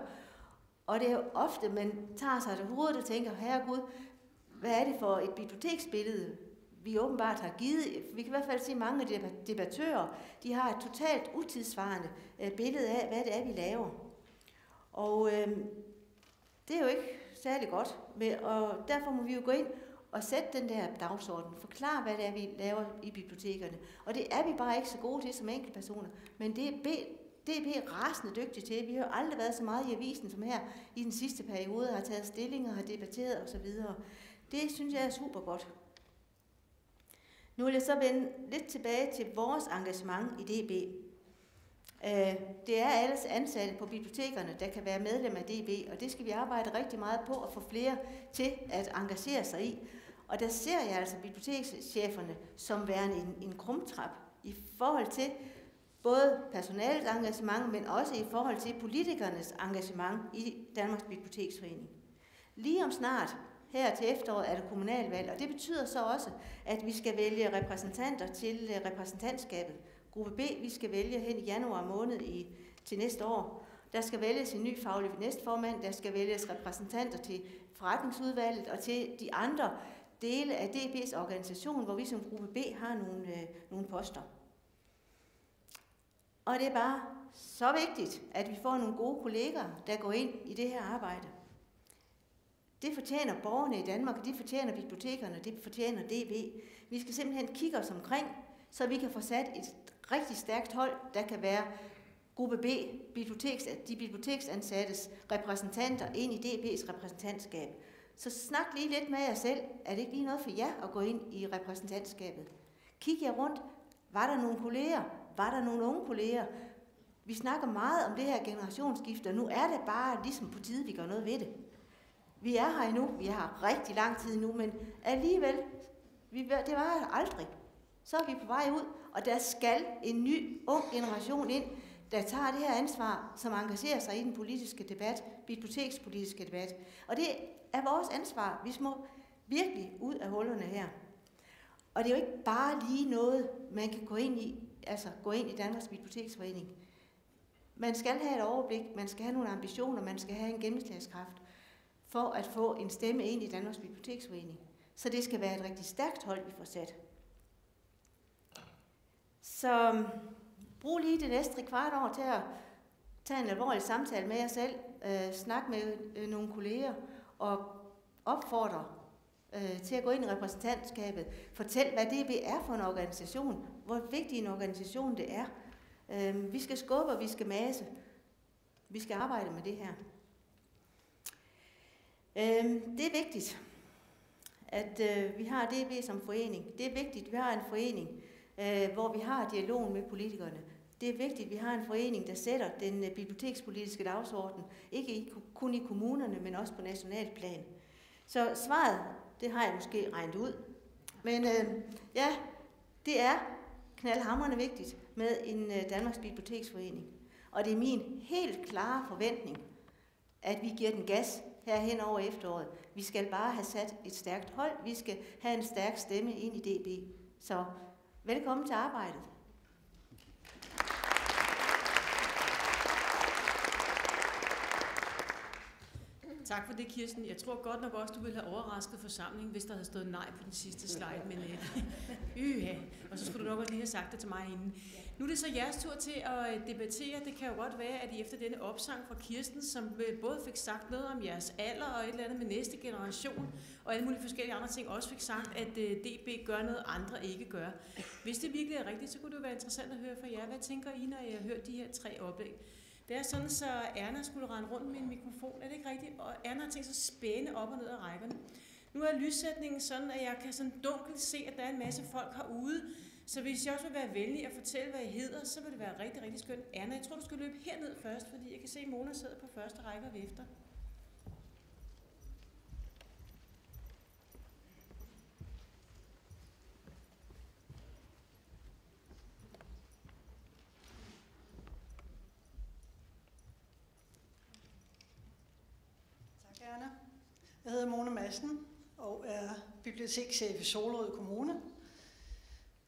[SPEAKER 1] og det er jo ofte, man tager sig til hovedet og tænker, herregud, hvad er det for et biblioteksbillede, vi åbenbart har givet. Vi kan i hvert fald se, at mange af debattører, de har et totalt utidsvarende øh, billede af, hvad det er, vi laver. Og øh, det er jo ikke særlig godt, og derfor må vi jo gå ind og sætte den der dagsorden, forklare, hvad det er, vi laver i bibliotekerne. Og det er vi bare ikke så gode til som enkeltpersoner, men det er DB er rasende dygtige til. Vi har jo aldrig været så meget i avisen som her i den sidste periode, har taget stillinger, har debatteret osv. Det synes jeg er super godt. Nu vil jeg så vende lidt tilbage til vores engagement i DB. Øh, det er alles ansatte på bibliotekerne, der kan være medlem af DB, og det skal vi arbejde rigtig meget på at få flere til at engagere sig i. Og der ser jeg altså bibliotekscheferne som værende en, en krumtrap i forhold til både personalets engagement, men også i forhold til politikernes engagement i Danmarks Biblioteksforening. Lige om snart, her til efteråret, er der kommunalvalg, og det betyder så også, at vi skal vælge repræsentanter til øh, repræsentantskabet. Gruppe B, vi skal vælge hen i januar måned i, til næste år. Der skal vælges en ny faglig næstformand, der skal vælges repræsentanter til forretningsudvalget og til de andre dele af DB's organisation, hvor vi som gruppe B har nogle, øh, nogle poster. Og det er bare så vigtigt, at vi får nogle gode kolleger, der går ind i det her arbejde. Det fortjener borgerne i Danmark, og det fortjener bibliotekerne, det fortjener DB. Vi skal simpelthen kigge os omkring, så vi kan få sat et rigtig stærkt hold, der kan være gruppe B, biblioteks, de biblioteksansattes repræsentanter ind i DB's repræsentantskab. Så snak lige lidt med jer selv. Er det ikke lige noget for jer at gå ind i repræsentantskabet? Kig jer rundt. Var der nogle kolleger? Var der nogle unge kolleger? Vi snakker meget om det her generationsskifte, og nu er det bare ligesom på tide, vi gør noget ved det. Vi er her endnu, vi har rigtig lang tid nu, men alligevel, vi, det var aldrig. Så er vi på vej ud, og der skal en ny, ung generation ind, der tager det her ansvar, som engagerer sig i den politiske debat, bibliotekspolitiske debat. Og det er vores ansvar. Vi må virkelig ud af hullerne her. Og det er jo ikke bare lige noget, man kan gå ind i, altså gå ind i Danmarks Biblioteksforening. Man skal have et overblik, man skal have nogle ambitioner, man skal have en gennemslagskraft for at få en stemme ind i Danmarks Biblioteksforening. Så det skal være et rigtig stærkt hold, vi får sat. Så brug lige det næste kvart år til at tage en alvorlig samtale med jer selv, øh, snak med øh, nogle kolleger og opfordre øh, til at gå ind i repræsentantskabet. Fortæl, hvad DB er for en organisation, hvor vigtig en organisation det er. Øh, vi skal skubbe, og vi skal mase. Vi skal arbejde med det her. Øh, det er vigtigt, at øh, vi har DB som forening. Det er vigtigt, at vi har en forening, øh, hvor vi har dialogen med politikerne. Det er vigtigt, at vi har en forening, der sætter den øh, bibliotekspolitiske dagsorden, ikke i, kun i kommunerne, men også på nationalt plan. Så svaret, det har jeg måske regnet ud. Men øh, ja, det er knaldhamrende vigtigt med en øh, Danmarks Biblioteksforening. Og det er min helt klare forventning, at vi giver den gas her hen over efteråret. Vi skal bare have sat et stærkt hold. Vi skal have en stærk stemme ind i DB. Så velkommen til arbejdet.
[SPEAKER 2] Tak for det, Kirsten. Jeg tror godt nok også, du ville have overrasket forsamlingen, hvis der havde stået nej på den sidste slide. Men øh. Og så skulle du nok også lige have sagt det til mig inden. Nu er det så jeres tur til at øh, debattere. Det kan jo godt være, at I efter denne opsang fra Kirsten, som øh, både fik sagt noget om jeres alder og et eller andet med næste generation, og alle mulige forskellige andre ting, også fik sagt, at øh, DB gør noget, andre ikke gør. Hvis det virkelig er rigtigt, så kunne det jo være interessant at høre fra jer. Hvad tænker I, når I har hørt de her tre oplæg? Det er sådan, så Erna skulle rende rundt med en mikrofon. Er det ikke rigtigt? Og Erna har tænkt sig at spænde op og ned af rækkerne. Nu er lyssætningen sådan, at jeg kan sådan dunkelt se, at der er en masse folk herude. Så hvis jeg også vil være venlig at fortælle, hvad I hedder, så vil det være rigtig, rigtig skønt. Erna, jeg tror, du skal løbe herned først, fordi jeg kan se, at Mona sidder på første række og vifter.
[SPEAKER 5] Tak, Jeg hedder Mona Madsen og er bibliotekschef i Solrød Kommune.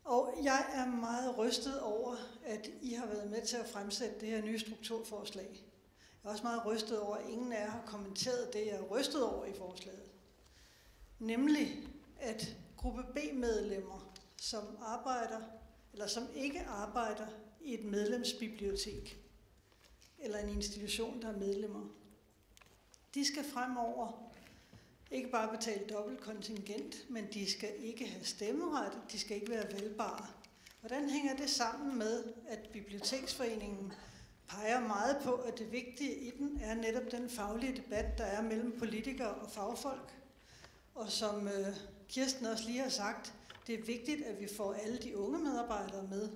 [SPEAKER 5] Og jeg er meget rystet over, at I har været med til at fremsætte det her nye strukturforslag. Jeg er også meget rystet over, at ingen af jer har kommenteret det, jeg er rystet over i forslaget. Nemlig, at gruppe B-medlemmer, som arbejder, eller som ikke arbejder i et medlemsbibliotek, eller en institution, der er medlemmer, de skal fremover ikke bare betale dobbelt kontingent, men de skal ikke have stemmeret, de skal ikke være valgbare. Hvordan hænger det sammen med, at Biblioteksforeningen peger meget på, at det vigtige i den er netop den faglige debat, der er mellem politikere og fagfolk? Og som øh, Kirsten også lige har sagt, det er vigtigt, at vi får alle de unge medarbejdere med.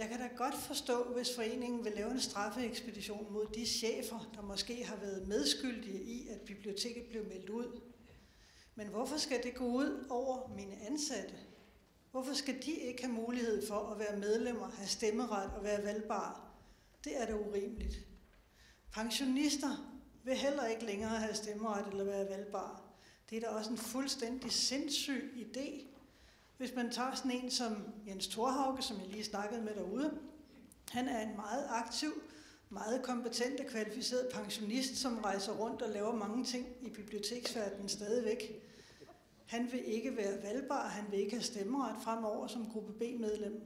[SPEAKER 5] Jeg kan da godt forstå, hvis foreningen vil lave en straffeekspedition mod de chefer, der måske har været medskyldige i, at biblioteket blev meldt ud. Men hvorfor skal det gå ud over mine ansatte? Hvorfor skal de ikke have mulighed for at være medlemmer, have stemmeret og være valgbare? Det er da urimeligt. Pensionister vil heller ikke længere have stemmeret eller være valgbare. Det er da også en fuldstændig sindssyg idé. Hvis man tager sådan en som Jens Thorhauke, som jeg lige snakkede med derude, han er en meget aktiv, meget kompetent og kvalificeret pensionist, som rejser rundt og laver mange ting i biblioteksverdenen stadigvæk. Han vil ikke være valgbar, han vil ikke have stemmeret fremover som gruppe B-medlem.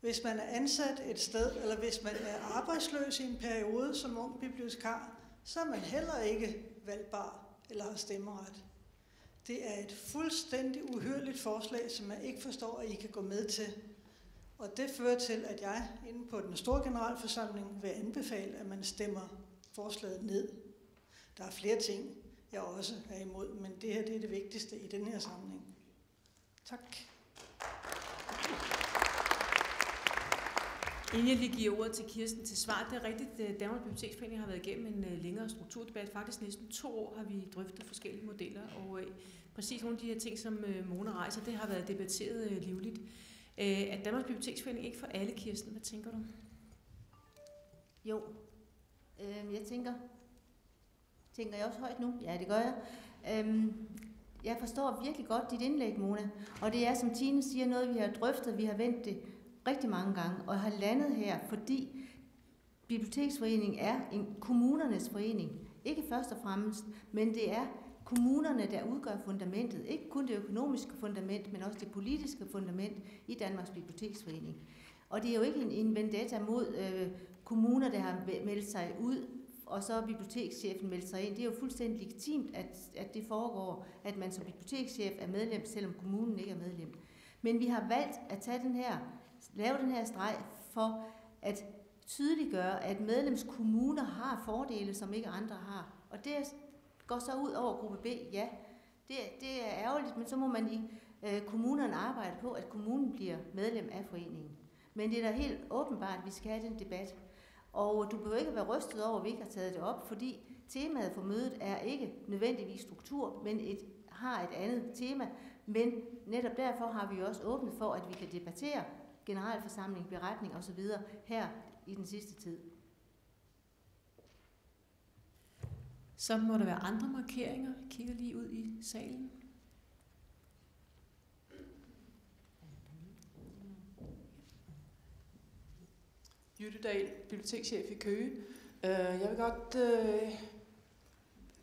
[SPEAKER 5] Hvis man er ansat et sted, eller hvis man er arbejdsløs i en periode som ung bibliotekar, så er man heller ikke valgbar eller har stemmeret. Det er et fuldstændig uhyrligt forslag, som jeg ikke forstår, at I kan gå med til. Og det fører til, at jeg inde på den store generalforsamling vil anbefale, at man stemmer forslaget ned. Der er flere ting, jeg også er imod, men det her det er det vigtigste i den her sammenhæng. Tak.
[SPEAKER 2] Inden jeg lige giver ordet til Kirsten til svar, det er rigtigt, at Danmarks Biblioteksforening har været igennem en øh, længere strukturdebat. Faktisk næsten to år har vi drøftet forskellige modeller, og øh, præcis nogle af de her ting, som øh, Mona rejser, det har været debatteret øh, livligt. Øh, at Danmarks Biblioteksforening ikke for alle, Kirsten, hvad tænker du?
[SPEAKER 1] Jo, øh, jeg tænker, tænker jeg også højt nu? Ja, det gør jeg. Øhm, jeg forstår virkelig godt dit indlæg, Mona, og det er, som Tine siger, noget, vi har drøftet, vi har vendt det rigtig mange gange, og har landet her, fordi Biblioteksforeningen er en kommunernes forening. Ikke først og fremmest, men det er kommunerne, der udgør fundamentet. Ikke kun det økonomiske fundament, men også det politiske fundament i Danmarks Biblioteksforening. Og det er jo ikke en, en vendetta mod øh, kommuner, der har meldt sig ud, og så bibliotekschefen meldt sig ind. Det er jo fuldstændig legitimt, at, at det foregår, at man som bibliotekschef er medlem, selvom kommunen ikke er medlem. Men vi har valgt at tage den her lave den her streg for at tydeliggøre, at medlemskommuner har fordele, som ikke andre har. Og det går så ud over gruppe B, ja. Det, det er ærgerligt, men så må man i øh, kommunerne arbejde på, at kommunen bliver medlem af foreningen. Men det er da helt åbenbart, at vi skal have den debat. Og du behøver ikke være rystet over, at vi ikke har taget det op, fordi temaet for mødet er ikke nødvendigvis struktur, men et, har et andet tema. Men netop derfor har vi også åbnet for, at vi kan debattere generalforsamling, beretning osv. her i den sidste tid.
[SPEAKER 2] Så må der være andre markeringer. Jeg kigger lige ud i salen.
[SPEAKER 6] Jytte Dahl, bibliotekschef i Køge. Øh, jeg vil godt øh,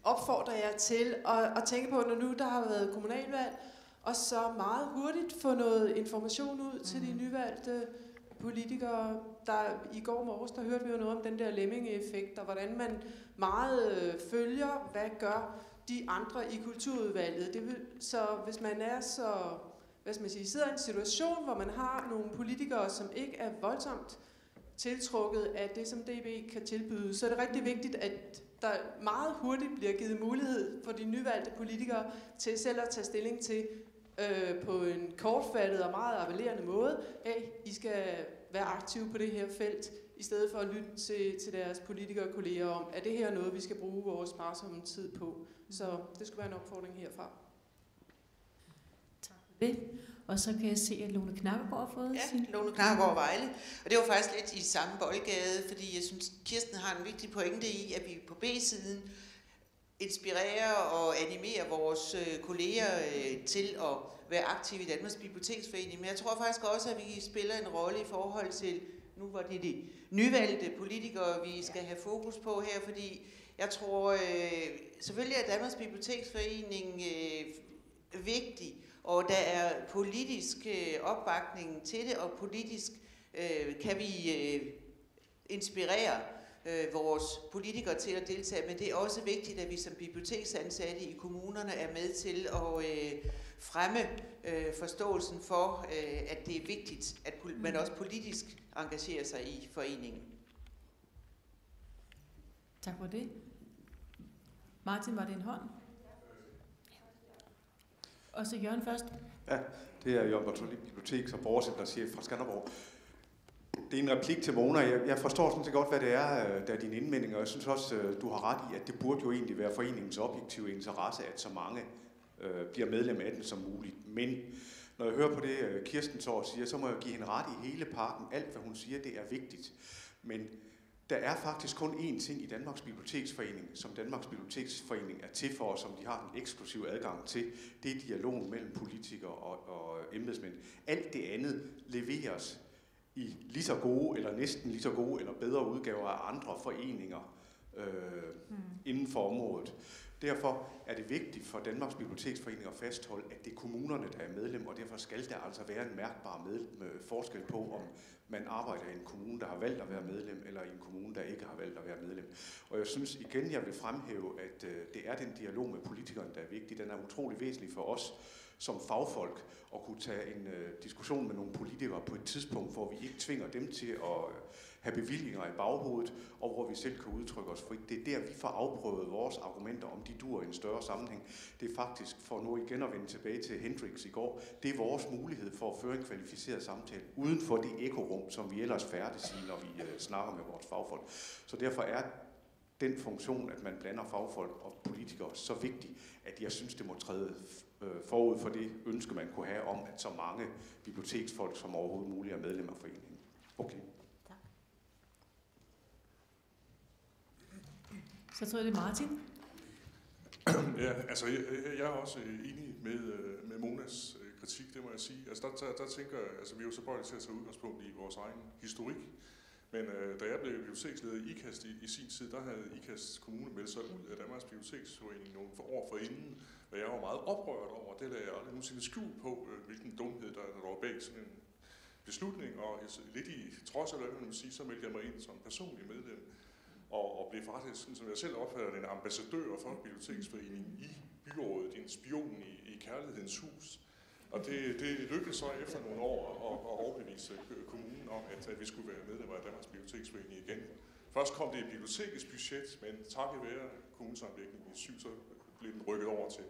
[SPEAKER 6] opfordrer jeg til at, at tænke på, når nu der har været kommunalvalg, og så meget hurtigt få noget information ud til de nyvalgte politikere. Der, I går morges, der hørte vi jo noget om den der lemmingeffekt, og hvordan man meget øh, følger, hvad gør de andre i kulturudvalget. Det vil, så hvis man er så, hvad skal man sige, sidder i en situation, hvor man har nogle politikere, som ikke er voldsomt tiltrukket af det, som DB kan tilbyde, så er det rigtig vigtigt, at der meget hurtigt bliver givet mulighed for de nyvalgte politikere til selv at tage stilling til øh, på en kortfattet og meget appellerende måde, at I skal være aktive på det her felt, i stedet for at lytte til, til deres politikere og kolleger om, at det her noget, vi skal bruge vores sparsomme tid på. Så det skulle være en opfordring herfra.
[SPEAKER 2] det. Og så kan jeg se, at Lone Knakkergaard har fået
[SPEAKER 7] Ja,
[SPEAKER 2] sin...
[SPEAKER 7] Lone Knargaard Vejle. Og det var faktisk lidt i samme boldgade, fordi jeg synes, Kirsten har en vigtig pointe i, at vi på B-siden inspirerer og animerer vores øh, kolleger øh, til at være aktive i Danmarks Biblioteksforening. Men jeg tror faktisk også, at vi spiller en rolle i forhold til, nu var det de nyvalgte politikere, vi skal have fokus på her, fordi jeg tror, øh, selvfølgelig er Danmarks Biblioteksforening øh, vigtig, og der er politisk øh, opbakning til det, og politisk øh, kan vi øh, inspirere øh, vores politikere til at deltage, men det er også vigtigt, at vi som biblioteksansatte i kommunerne er med til at øh, fremme øh, forståelsen for, øh, at det er vigtigt, at man også politisk engagerer sig i foreningen.
[SPEAKER 2] Tak for det. Martin, var det en hånd? Og så Jørgen først.
[SPEAKER 8] Det er Jørgen Bartoli, biblioteks- og borgercenterchef fra Skanderborg. Det er en replik til Mona. Jeg, jeg forstår sådan set godt, hvad det er, øh, der er dine indvendinger. Jeg synes også, øh, du har ret i, at det burde jo egentlig være foreningens objektive interesse, at så mange øh, bliver medlem af den som muligt. Men når jeg hører på det, øh, Kirsten Thor siger, så må jeg give hende ret i hele parken. Alt, hvad hun siger, det er vigtigt. Men der er faktisk kun én ting i Danmarks Biblioteksforening, som Danmarks Biblioteksforening er til for, og som de har den eksklusive adgang til. Det er dialogen mellem politikere og, og embedsmænd. Alt det andet leveres i lige så gode, eller næsten lige så gode, eller bedre udgaver af andre foreninger øh,
[SPEAKER 2] Hmm.
[SPEAKER 8] inden for området. Derfor er det vigtigt for Danmarks Biblioteksforening at fastholde, at det er kommunerne, der er medlem, og derfor skal der altså være en mærkbar med, med forskel på, om man arbejder i en kommune, der har valgt at være medlem, eller i en kommune, der ikke har valgt at være medlem. Og jeg synes igen, jeg vil fremhæve, at øh, det er den dialog med politikerne, der er vigtig. Den er utrolig væsentlig for os som fagfolk at kunne tage en øh, diskussion med nogle politikere på et tidspunkt, hvor vi ikke tvinger dem til at øh, have bevillinger i baghovedet, og hvor vi selv kan udtrykke os frit. Det er der, vi får afprøvet vores argumenter, om de dur i en større sammenhæng. Det er faktisk, for nu igen at vende tilbage til Hendrix i går, det er vores mulighed for at føre en kvalificeret samtale, uden for det ekorum, som vi ellers færdes i, når vi øh, snakker med vores fagfolk. Så derfor er den funktion, at man blander fagfolk og politikere, så vigtig, at jeg synes, det må træde øh, forud for det ønske, man kunne have om, at så mange biblioteksfolk som overhovedet muligt er medlem af foreningen. Okay.
[SPEAKER 2] Så tror jeg, det er Martin.
[SPEAKER 9] Ja, altså jeg, jeg- er også øh, enig med, øh, med Monas øh, kritik, det må jeg sige. Altså der, der, der tænker jeg, altså vi er jo så tilbøjelige til at tage udgangspunkt i vores egen historik. Men øh, da jeg blev biblioteksleder i IKAST i, i sin tid, der havde IKAST Kommune meldt sig ud af Danmarks Biblioteksforening nogle for år forinden, og jeg var meget oprørt over. Det lagde jeg aldrig nogensinde skjul på, øh, hvilken dumhed der, der var bag sådan en beslutning. Og lidt i trods af, hvad man sige, så meldte jeg mig ind som personlig medlem og, og blev faktisk, sådan som jeg selv opfatter det, en ambassadør for Biblioteksforeningen i byrådet, en spion i, i Kærlighedens Hus. Og det, det lykkedes så efter nogle år at, at overbevise øh, kommunen om, at, at vi skulle være medlemmer af Danmarks Biblioteksforening igen. Først kom det i bibliotekets budget, men takket være kommunesammenlægningen i syv, så blev den rykket over til,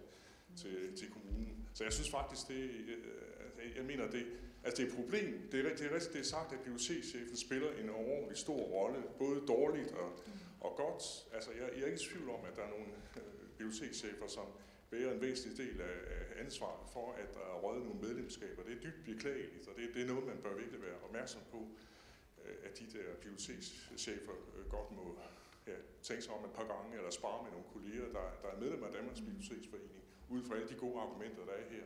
[SPEAKER 9] til, til kommunen. Så jeg synes faktisk, det, øh, jeg mener, det, Altså det er et problem. Det er, det er rigtigt, det er sagt, at bibliotekschefen spiller en overordentlig stor rolle, både dårligt og, og godt. Altså jeg, jeg er ikke i tvivl om, at der er nogle øh, bibliotekschefer, som bærer en væsentlig del af, af ansvaret for, at der er røget nogle medlemskaber. Det er dybt beklageligt, og det, det er noget, man bør virkelig være opmærksom på, øh, at de der bibliotekschefer øh, godt må ja, tænke sig om et par gange, eller spare med nogle kolleger, der, der er medlem af Danmarks Biblioteksforening, ud fra alle de gode argumenter, der er her.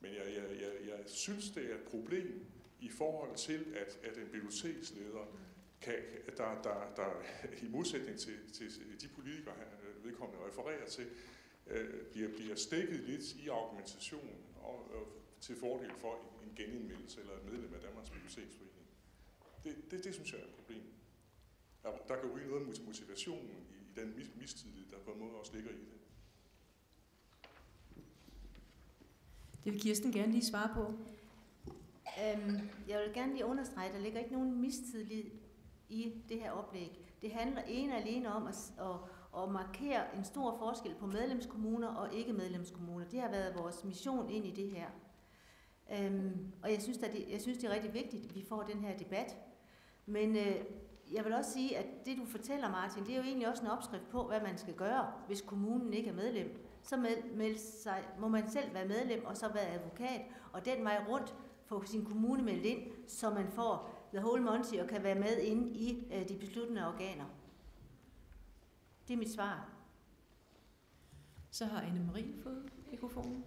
[SPEAKER 9] Men jeg, jeg, jeg, jeg synes, det er et problem i forhold til, at, at en biblioteksleder, kan, der, der, der i modsætning til, til de politikere, han vedkommende refererer til, øh, bliver, bliver stikket lidt i argumentation og, og til fordel for en, en genindmeldelse eller et medlem af Danmarks Biblioteksforening. Det, det, det synes jeg er et problem. Der, der kan ryge noget af motivationen i, i den mistillid, der på en måde også ligger i det.
[SPEAKER 6] Det vil Kirsten gerne lige svare på.
[SPEAKER 1] Øhm, jeg vil gerne lige understrege, at der ligger ikke nogen mistillid i det her oplæg. Det handler ene og alene om at, at, at markere en stor forskel på medlemskommuner og ikke medlemskommuner. Det har været vores mission ind i det her. Øhm, og jeg synes, at det, jeg synes, det er rigtig vigtigt, at vi får den her debat. Men øh, jeg vil også sige, at det du fortæller, Martin, det er jo egentlig også en opskrift på, hvad man skal gøre, hvis kommunen ikke er medlem. Så med, med sig, må man selv være medlem og så være advokat, og den vej rundt få sin kommune meldt ind, så man får the whole monty og kan være med inde i øh, de besluttende organer. Det er mit svar.
[SPEAKER 6] Så har Anne-Marie fået mikrofonen.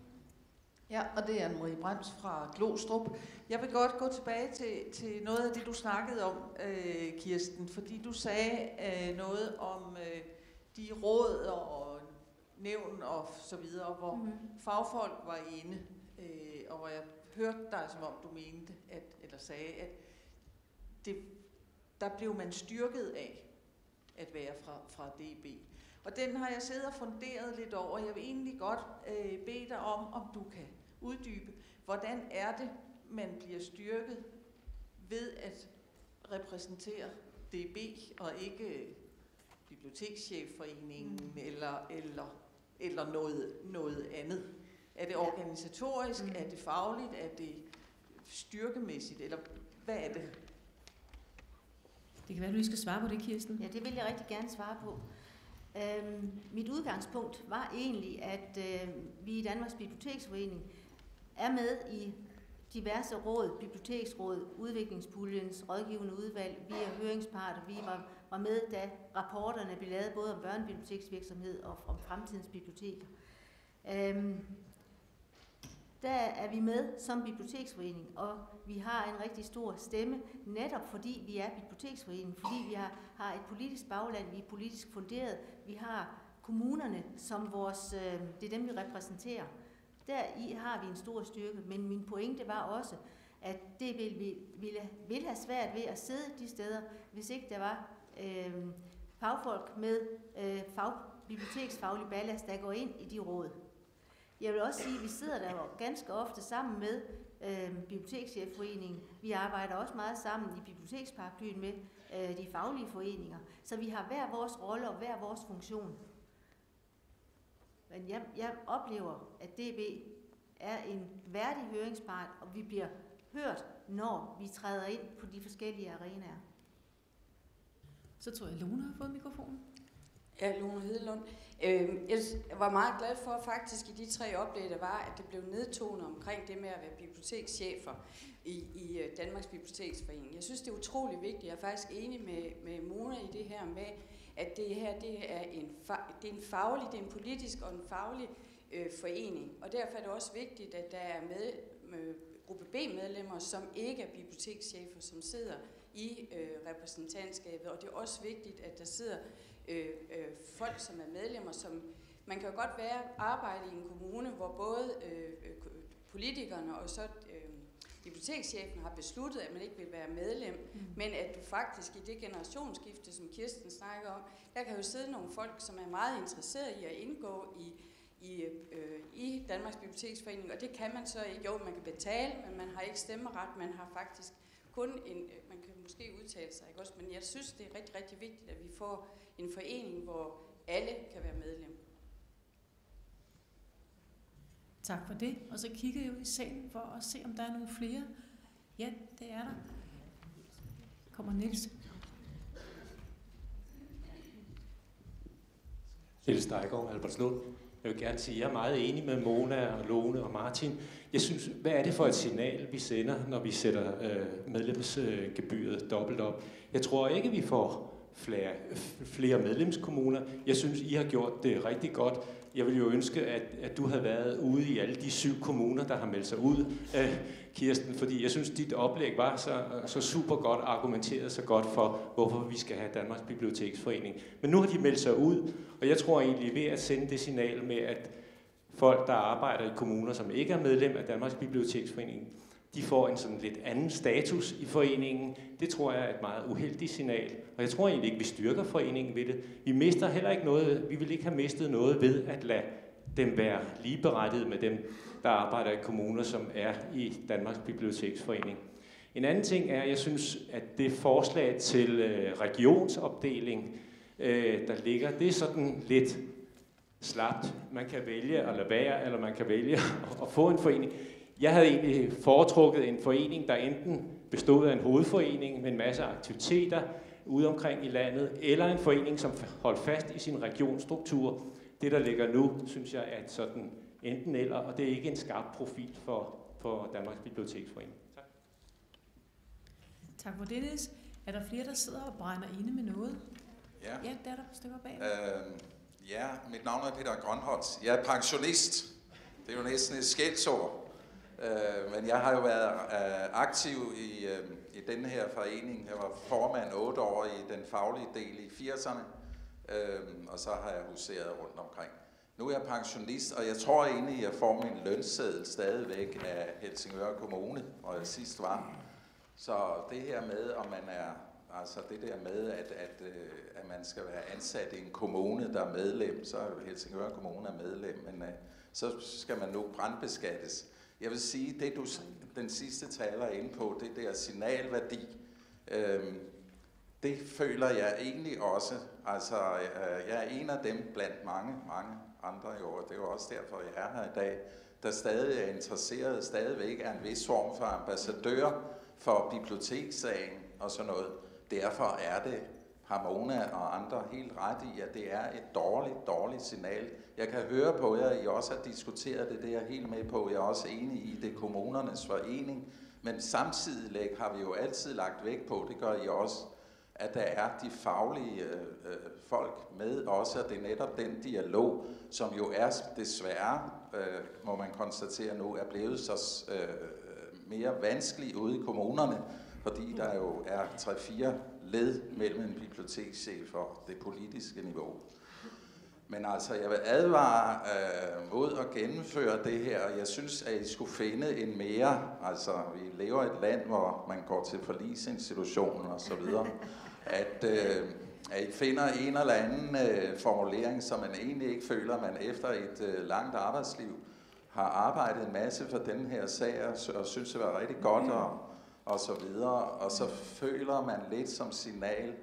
[SPEAKER 10] Ja, og det er Anne-Marie Brems fra Glostrup. Jeg vil godt gå tilbage til, til noget af det, du snakkede om, øh, Kirsten, fordi du sagde øh, noget om øh, de råd og nævn og så videre, hvor mm. fagfolk var inde, øh, og hvor jeg hørte dig, som om du mente, at, eller sagde, at det, der blev man styrket af at være fra, fra DB. Og den har jeg siddet og funderet lidt over. Jeg vil egentlig godt øh, bede dig om, om du kan uddybe, hvordan er det, man bliver styrket ved at repræsentere DB og ikke bibliotekschefforeningen mm. eller, eller, eller noget, noget andet. Er det organisatorisk? Mm. Er det fagligt? Er det styrkemæssigt? Eller hvad er det?
[SPEAKER 6] Det kan være, at du lige skal svare på det, Kirsten.
[SPEAKER 1] Ja, det vil jeg rigtig gerne svare på. Øhm, mit udgangspunkt var egentlig, at øh, vi i Danmarks Biblioteksforening er med i diverse råd, biblioteksråd, udviklingspuljens rådgivende udvalg, vi er høringsparter, vi var, var med, da rapporterne blev lavet både om børnebiblioteksvirksomhed og om fremtidens biblioteker. Øhm, der er vi med som biblioteksforening, og vi har en rigtig stor stemme, netop fordi vi er biblioteksforening, fordi vi har, har et politisk bagland, vi er politisk funderet, vi har kommunerne som vores, øh, det er dem, vi repræsenterer. Der i har vi en stor styrke, men min pointe var også, at det vil vi ville, vil have svært ved at sidde de steder, hvis ikke der var øh, fagfolk med øh, fag, biblioteksfaglig ballast, der går ind i de råd. Jeg vil også sige, at vi sidder der ganske ofte sammen med øh, Bibliotekschefforeningen. Vi arbejder også meget sammen i biblioteksparaplyen med øh, de faglige foreninger. Så vi har hver vores rolle og hver vores funktion. Men jeg, jeg oplever, at DB er en værdig høringspart, og vi bliver hørt, når vi træder ind på de forskellige arenaer.
[SPEAKER 6] Så tror jeg, Lone har fået mikrofonen.
[SPEAKER 11] Ja, Lone Hedelund. Øh, jeg var meget glad for faktisk i de tre oplæg, der var, at det blev nedtonet omkring det med at være bibliotekschefer i, i øh, Danmarks Biblioteksforening. Jeg synes, det er utrolig vigtigt. Jeg er faktisk enig med, med Mona i det her med, at det her det er, en, det er en faglig, det er en politisk og en faglig øh, forening. Og derfor er det også vigtigt, at der er med, med gruppe B-medlemmer, som ikke er bibliotekschefer, som sidder i øh, repræsentantskabet. Og det er også vigtigt, at der sidder øh, øh, folk, som er medlemmer, som man kan jo godt være arbejde i en kommune, hvor både øh, øh politikerne og så bibliotekschefen har besluttet, at man ikke vil være medlem, mm. men at du faktisk i det generationsskifte, som Kirsten snakker om, der kan jo sidde nogle folk, som er meget interesserede i at indgå i, i, øh, i Danmarks Biblioteksforening, og det kan man så ikke. Jo, man kan betale, men man har ikke stemmeret, man har faktisk kun en, øh, man kan måske udtale sig, ikke også? Men jeg synes, det er rigtig, rigtig vigtigt, at vi får en forening, hvor alle kan være medlem.
[SPEAKER 6] Tak for det. Og så kigger jeg ud i salen for at se, om der er nogle flere. Ja, det er der. Kommer Niels.
[SPEAKER 12] Niels Dejgaard, Albertslund. Jeg vil gerne sige, at jeg er meget enig med Mona og Lone og Martin. Jeg synes, hvad er det for et signal, vi sender, når vi sætter øh, medlemsgebyret dobbelt op? Jeg tror ikke, vi får flere, flere medlemskommuner. Jeg synes, I har gjort det rigtig godt. Jeg ville jo ønske, at, at du havde været ude i alle de syv kommuner, der har meldt sig ud, øh, Kirsten, fordi jeg synes, dit oplæg var så, så super godt argumenteret så godt for, hvorfor vi skal have Danmarks Biblioteksforening. Men nu har de meldt sig ud, og jeg tror egentlig ved at sende det signal med, at folk, der arbejder i kommuner, som ikke er medlem af Danmarks Biblioteksforening, de får en sådan lidt anden status i foreningen. Det tror jeg er et meget uheldigt signal. Og jeg tror egentlig ikke, vi styrker foreningen ved det. Vi mister heller ikke noget, vi vil ikke have mistet noget ved at lade dem være ligeberettiget med dem, der arbejder i kommuner, som er i Danmarks Biblioteksforening. En anden ting er, at jeg synes, at det forslag til øh, regionsopdeling, øh, der ligger, det er sådan lidt slapt. Man kan vælge at lade være, eller man kan vælge at få en forening. Jeg havde egentlig foretrukket en forening, der enten bestod af en hovedforening med en masse aktiviteter ude omkring i landet, eller en forening, som holdt fast i sin regionsstruktur. Det, der ligger nu, synes jeg er et sådan enten eller, og det er ikke en skarp profil for, for Danmarks Biblioteksforening. Tak.
[SPEAKER 6] Tak for det, Niels. Er der flere, der sidder og brænder inde med noget?
[SPEAKER 13] Ja.
[SPEAKER 6] Ja, der er der stykker bag.
[SPEAKER 13] Øh, ja, mit navn er Peter Grønholdt. Jeg er pensionist. Det er jo næsten et skældsord. Øh, men jeg har jo været øh, aktiv i, øh, i den her forening. Jeg var formand otte år i den faglige del i 80'erne, øh, og så har jeg huseret rundt omkring. Nu er jeg pensionist, og jeg tror egentlig, at jeg får min lønseddel stadigvæk af Helsingør Kommune, hvor jeg sidst var. Så det her med, om man er, altså det der med, at, at, øh, at man skal være ansat i en kommune, der er medlem, så er Helsingør Kommune er medlem, men uh, så skal man nu brandbeskattes. Jeg vil sige, det du, den sidste taler er inde på, det der signalværdi, øh, det føler jeg egentlig også. Altså, øh, jeg er en af dem blandt mange, mange andre i år. Det er jo også derfor, jeg er her i dag, der stadig er interesseret, stadigvæk er en vis form for ambassadør for bibliotekssagen og sådan noget. Derfor er det har Mona og andre helt ret i, at det er et dårligt, dårligt signal. Jeg kan høre på jer, at I også har diskuteret det, det er jeg helt med på. Jeg er også enig i, det kommunernes forening. Men samtidig har vi jo altid lagt vægt på, det gør I også, at der er de faglige øh, øh folk med også, at det er netop den dialog, som jo er desværre, øh, må man konstatere nu, er blevet så øh, øh mere vanskelig ude i kommunerne, fordi der jo er 3-4 led mellem en bibliotekschef og det politiske niveau. Men altså, jeg vil advare øh, mod at gennemføre det her, og jeg synes, at I skulle finde en mere, altså vi lever i et land, hvor man går til forlisinstitutionen og så videre, at, øh, at I finder en eller anden øh, formulering, som man egentlig ikke føler, man efter et øh, langt arbejdsliv har arbejdet en masse for den her sag, og, og synes, det var rigtig godt og og så videre, og så føler man lidt som signal,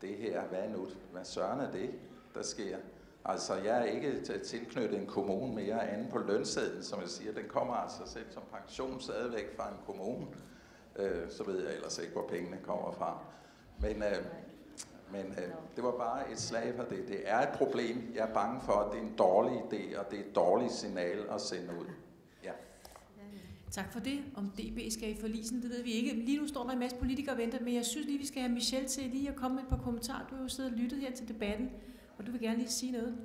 [SPEAKER 13] det her, hvad nu, hvad søren er det, der sker? Altså, jeg er ikke tilknyttet en kommune mere end på lønsedlen, som jeg siger, den kommer altså selv som pension stadigvæk fra en kommune, øh, så ved jeg ellers ikke, hvor pengene kommer fra. Men, øh, men øh, det var bare et slag for det. Det er et problem. Jeg er bange for, at det er en dårlig idé, og det er et dårligt signal at sende ud. Ja.
[SPEAKER 6] Tak for det. Om DB skal i forlisen, det ved vi ikke. Lige nu står der en masse politikere og venter, men jeg synes lige, vi skal have Michelle til lige at komme med et par kommentarer. Du har jo siddet og lyttet her til debatten, og du vil gerne lige sige noget.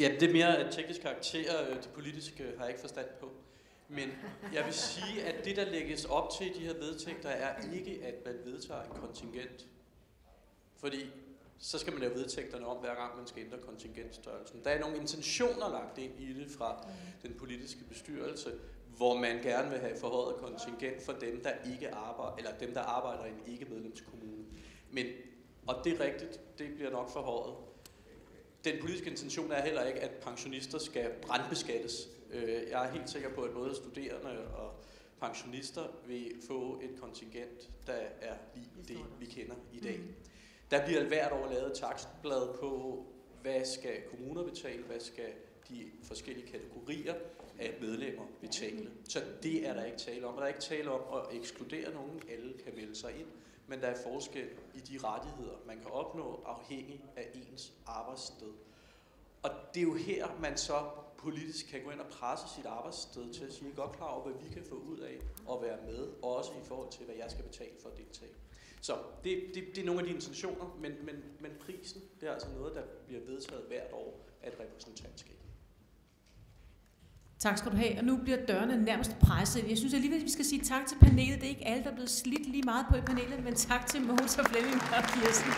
[SPEAKER 14] Ja, det er mere teknisk karakter. Det politiske har jeg ikke forstand på. Men jeg vil sige, at det, der lægges op til i de her vedtægter, er ikke, at man vedtager en kontingent. Fordi så skal man lave vedtægterne om, hver gang man skal ændre kontingentstørrelsen. Der er nogle intentioner lagt ind i det fra den politiske bestyrelse, hvor man gerne vil have forhøjet kontingent for dem, der ikke arbejder, eller dem, der arbejder i en ikke-medlemskommune. Men, og det er rigtigt, det bliver nok forhøjet. Den politiske intention er heller ikke, at pensionister skal brandbeskattes. Øh, jeg er helt sikker på, at både studerende og pensionister vil få et kontingent, der er lige det, vi kender i dag. Mm. Der bliver hvert år lavet et takstblad på, hvad skal kommuner betale, hvad skal de forskellige kategorier medlemmer betale. Så det er der ikke tale om. Og der er ikke tale om at ekskludere nogen. Alle kan melde sig ind. Men der er forskel i de rettigheder, man kan opnå afhængig af ens arbejdssted. Og det er jo her, man så politisk kan gå ind og presse sit arbejdssted til at sige, godt klar over, hvad vi kan få ud af at være med, også i forhold til, hvad jeg skal betale for at deltage. Så det, det, det er nogle af de intentioner, men, men, men prisen, det er altså noget, der bliver vedtaget hvert år af et repræsentantskab.
[SPEAKER 2] Tak skal du have. Og nu bliver dørene nærmest presset. Jeg synes alligevel, at vi skal sige tak til panelet. Det er ikke alle, der er blevet slidt lige meget på i panelet, men tak til Mogens og Flemming og Kirsten.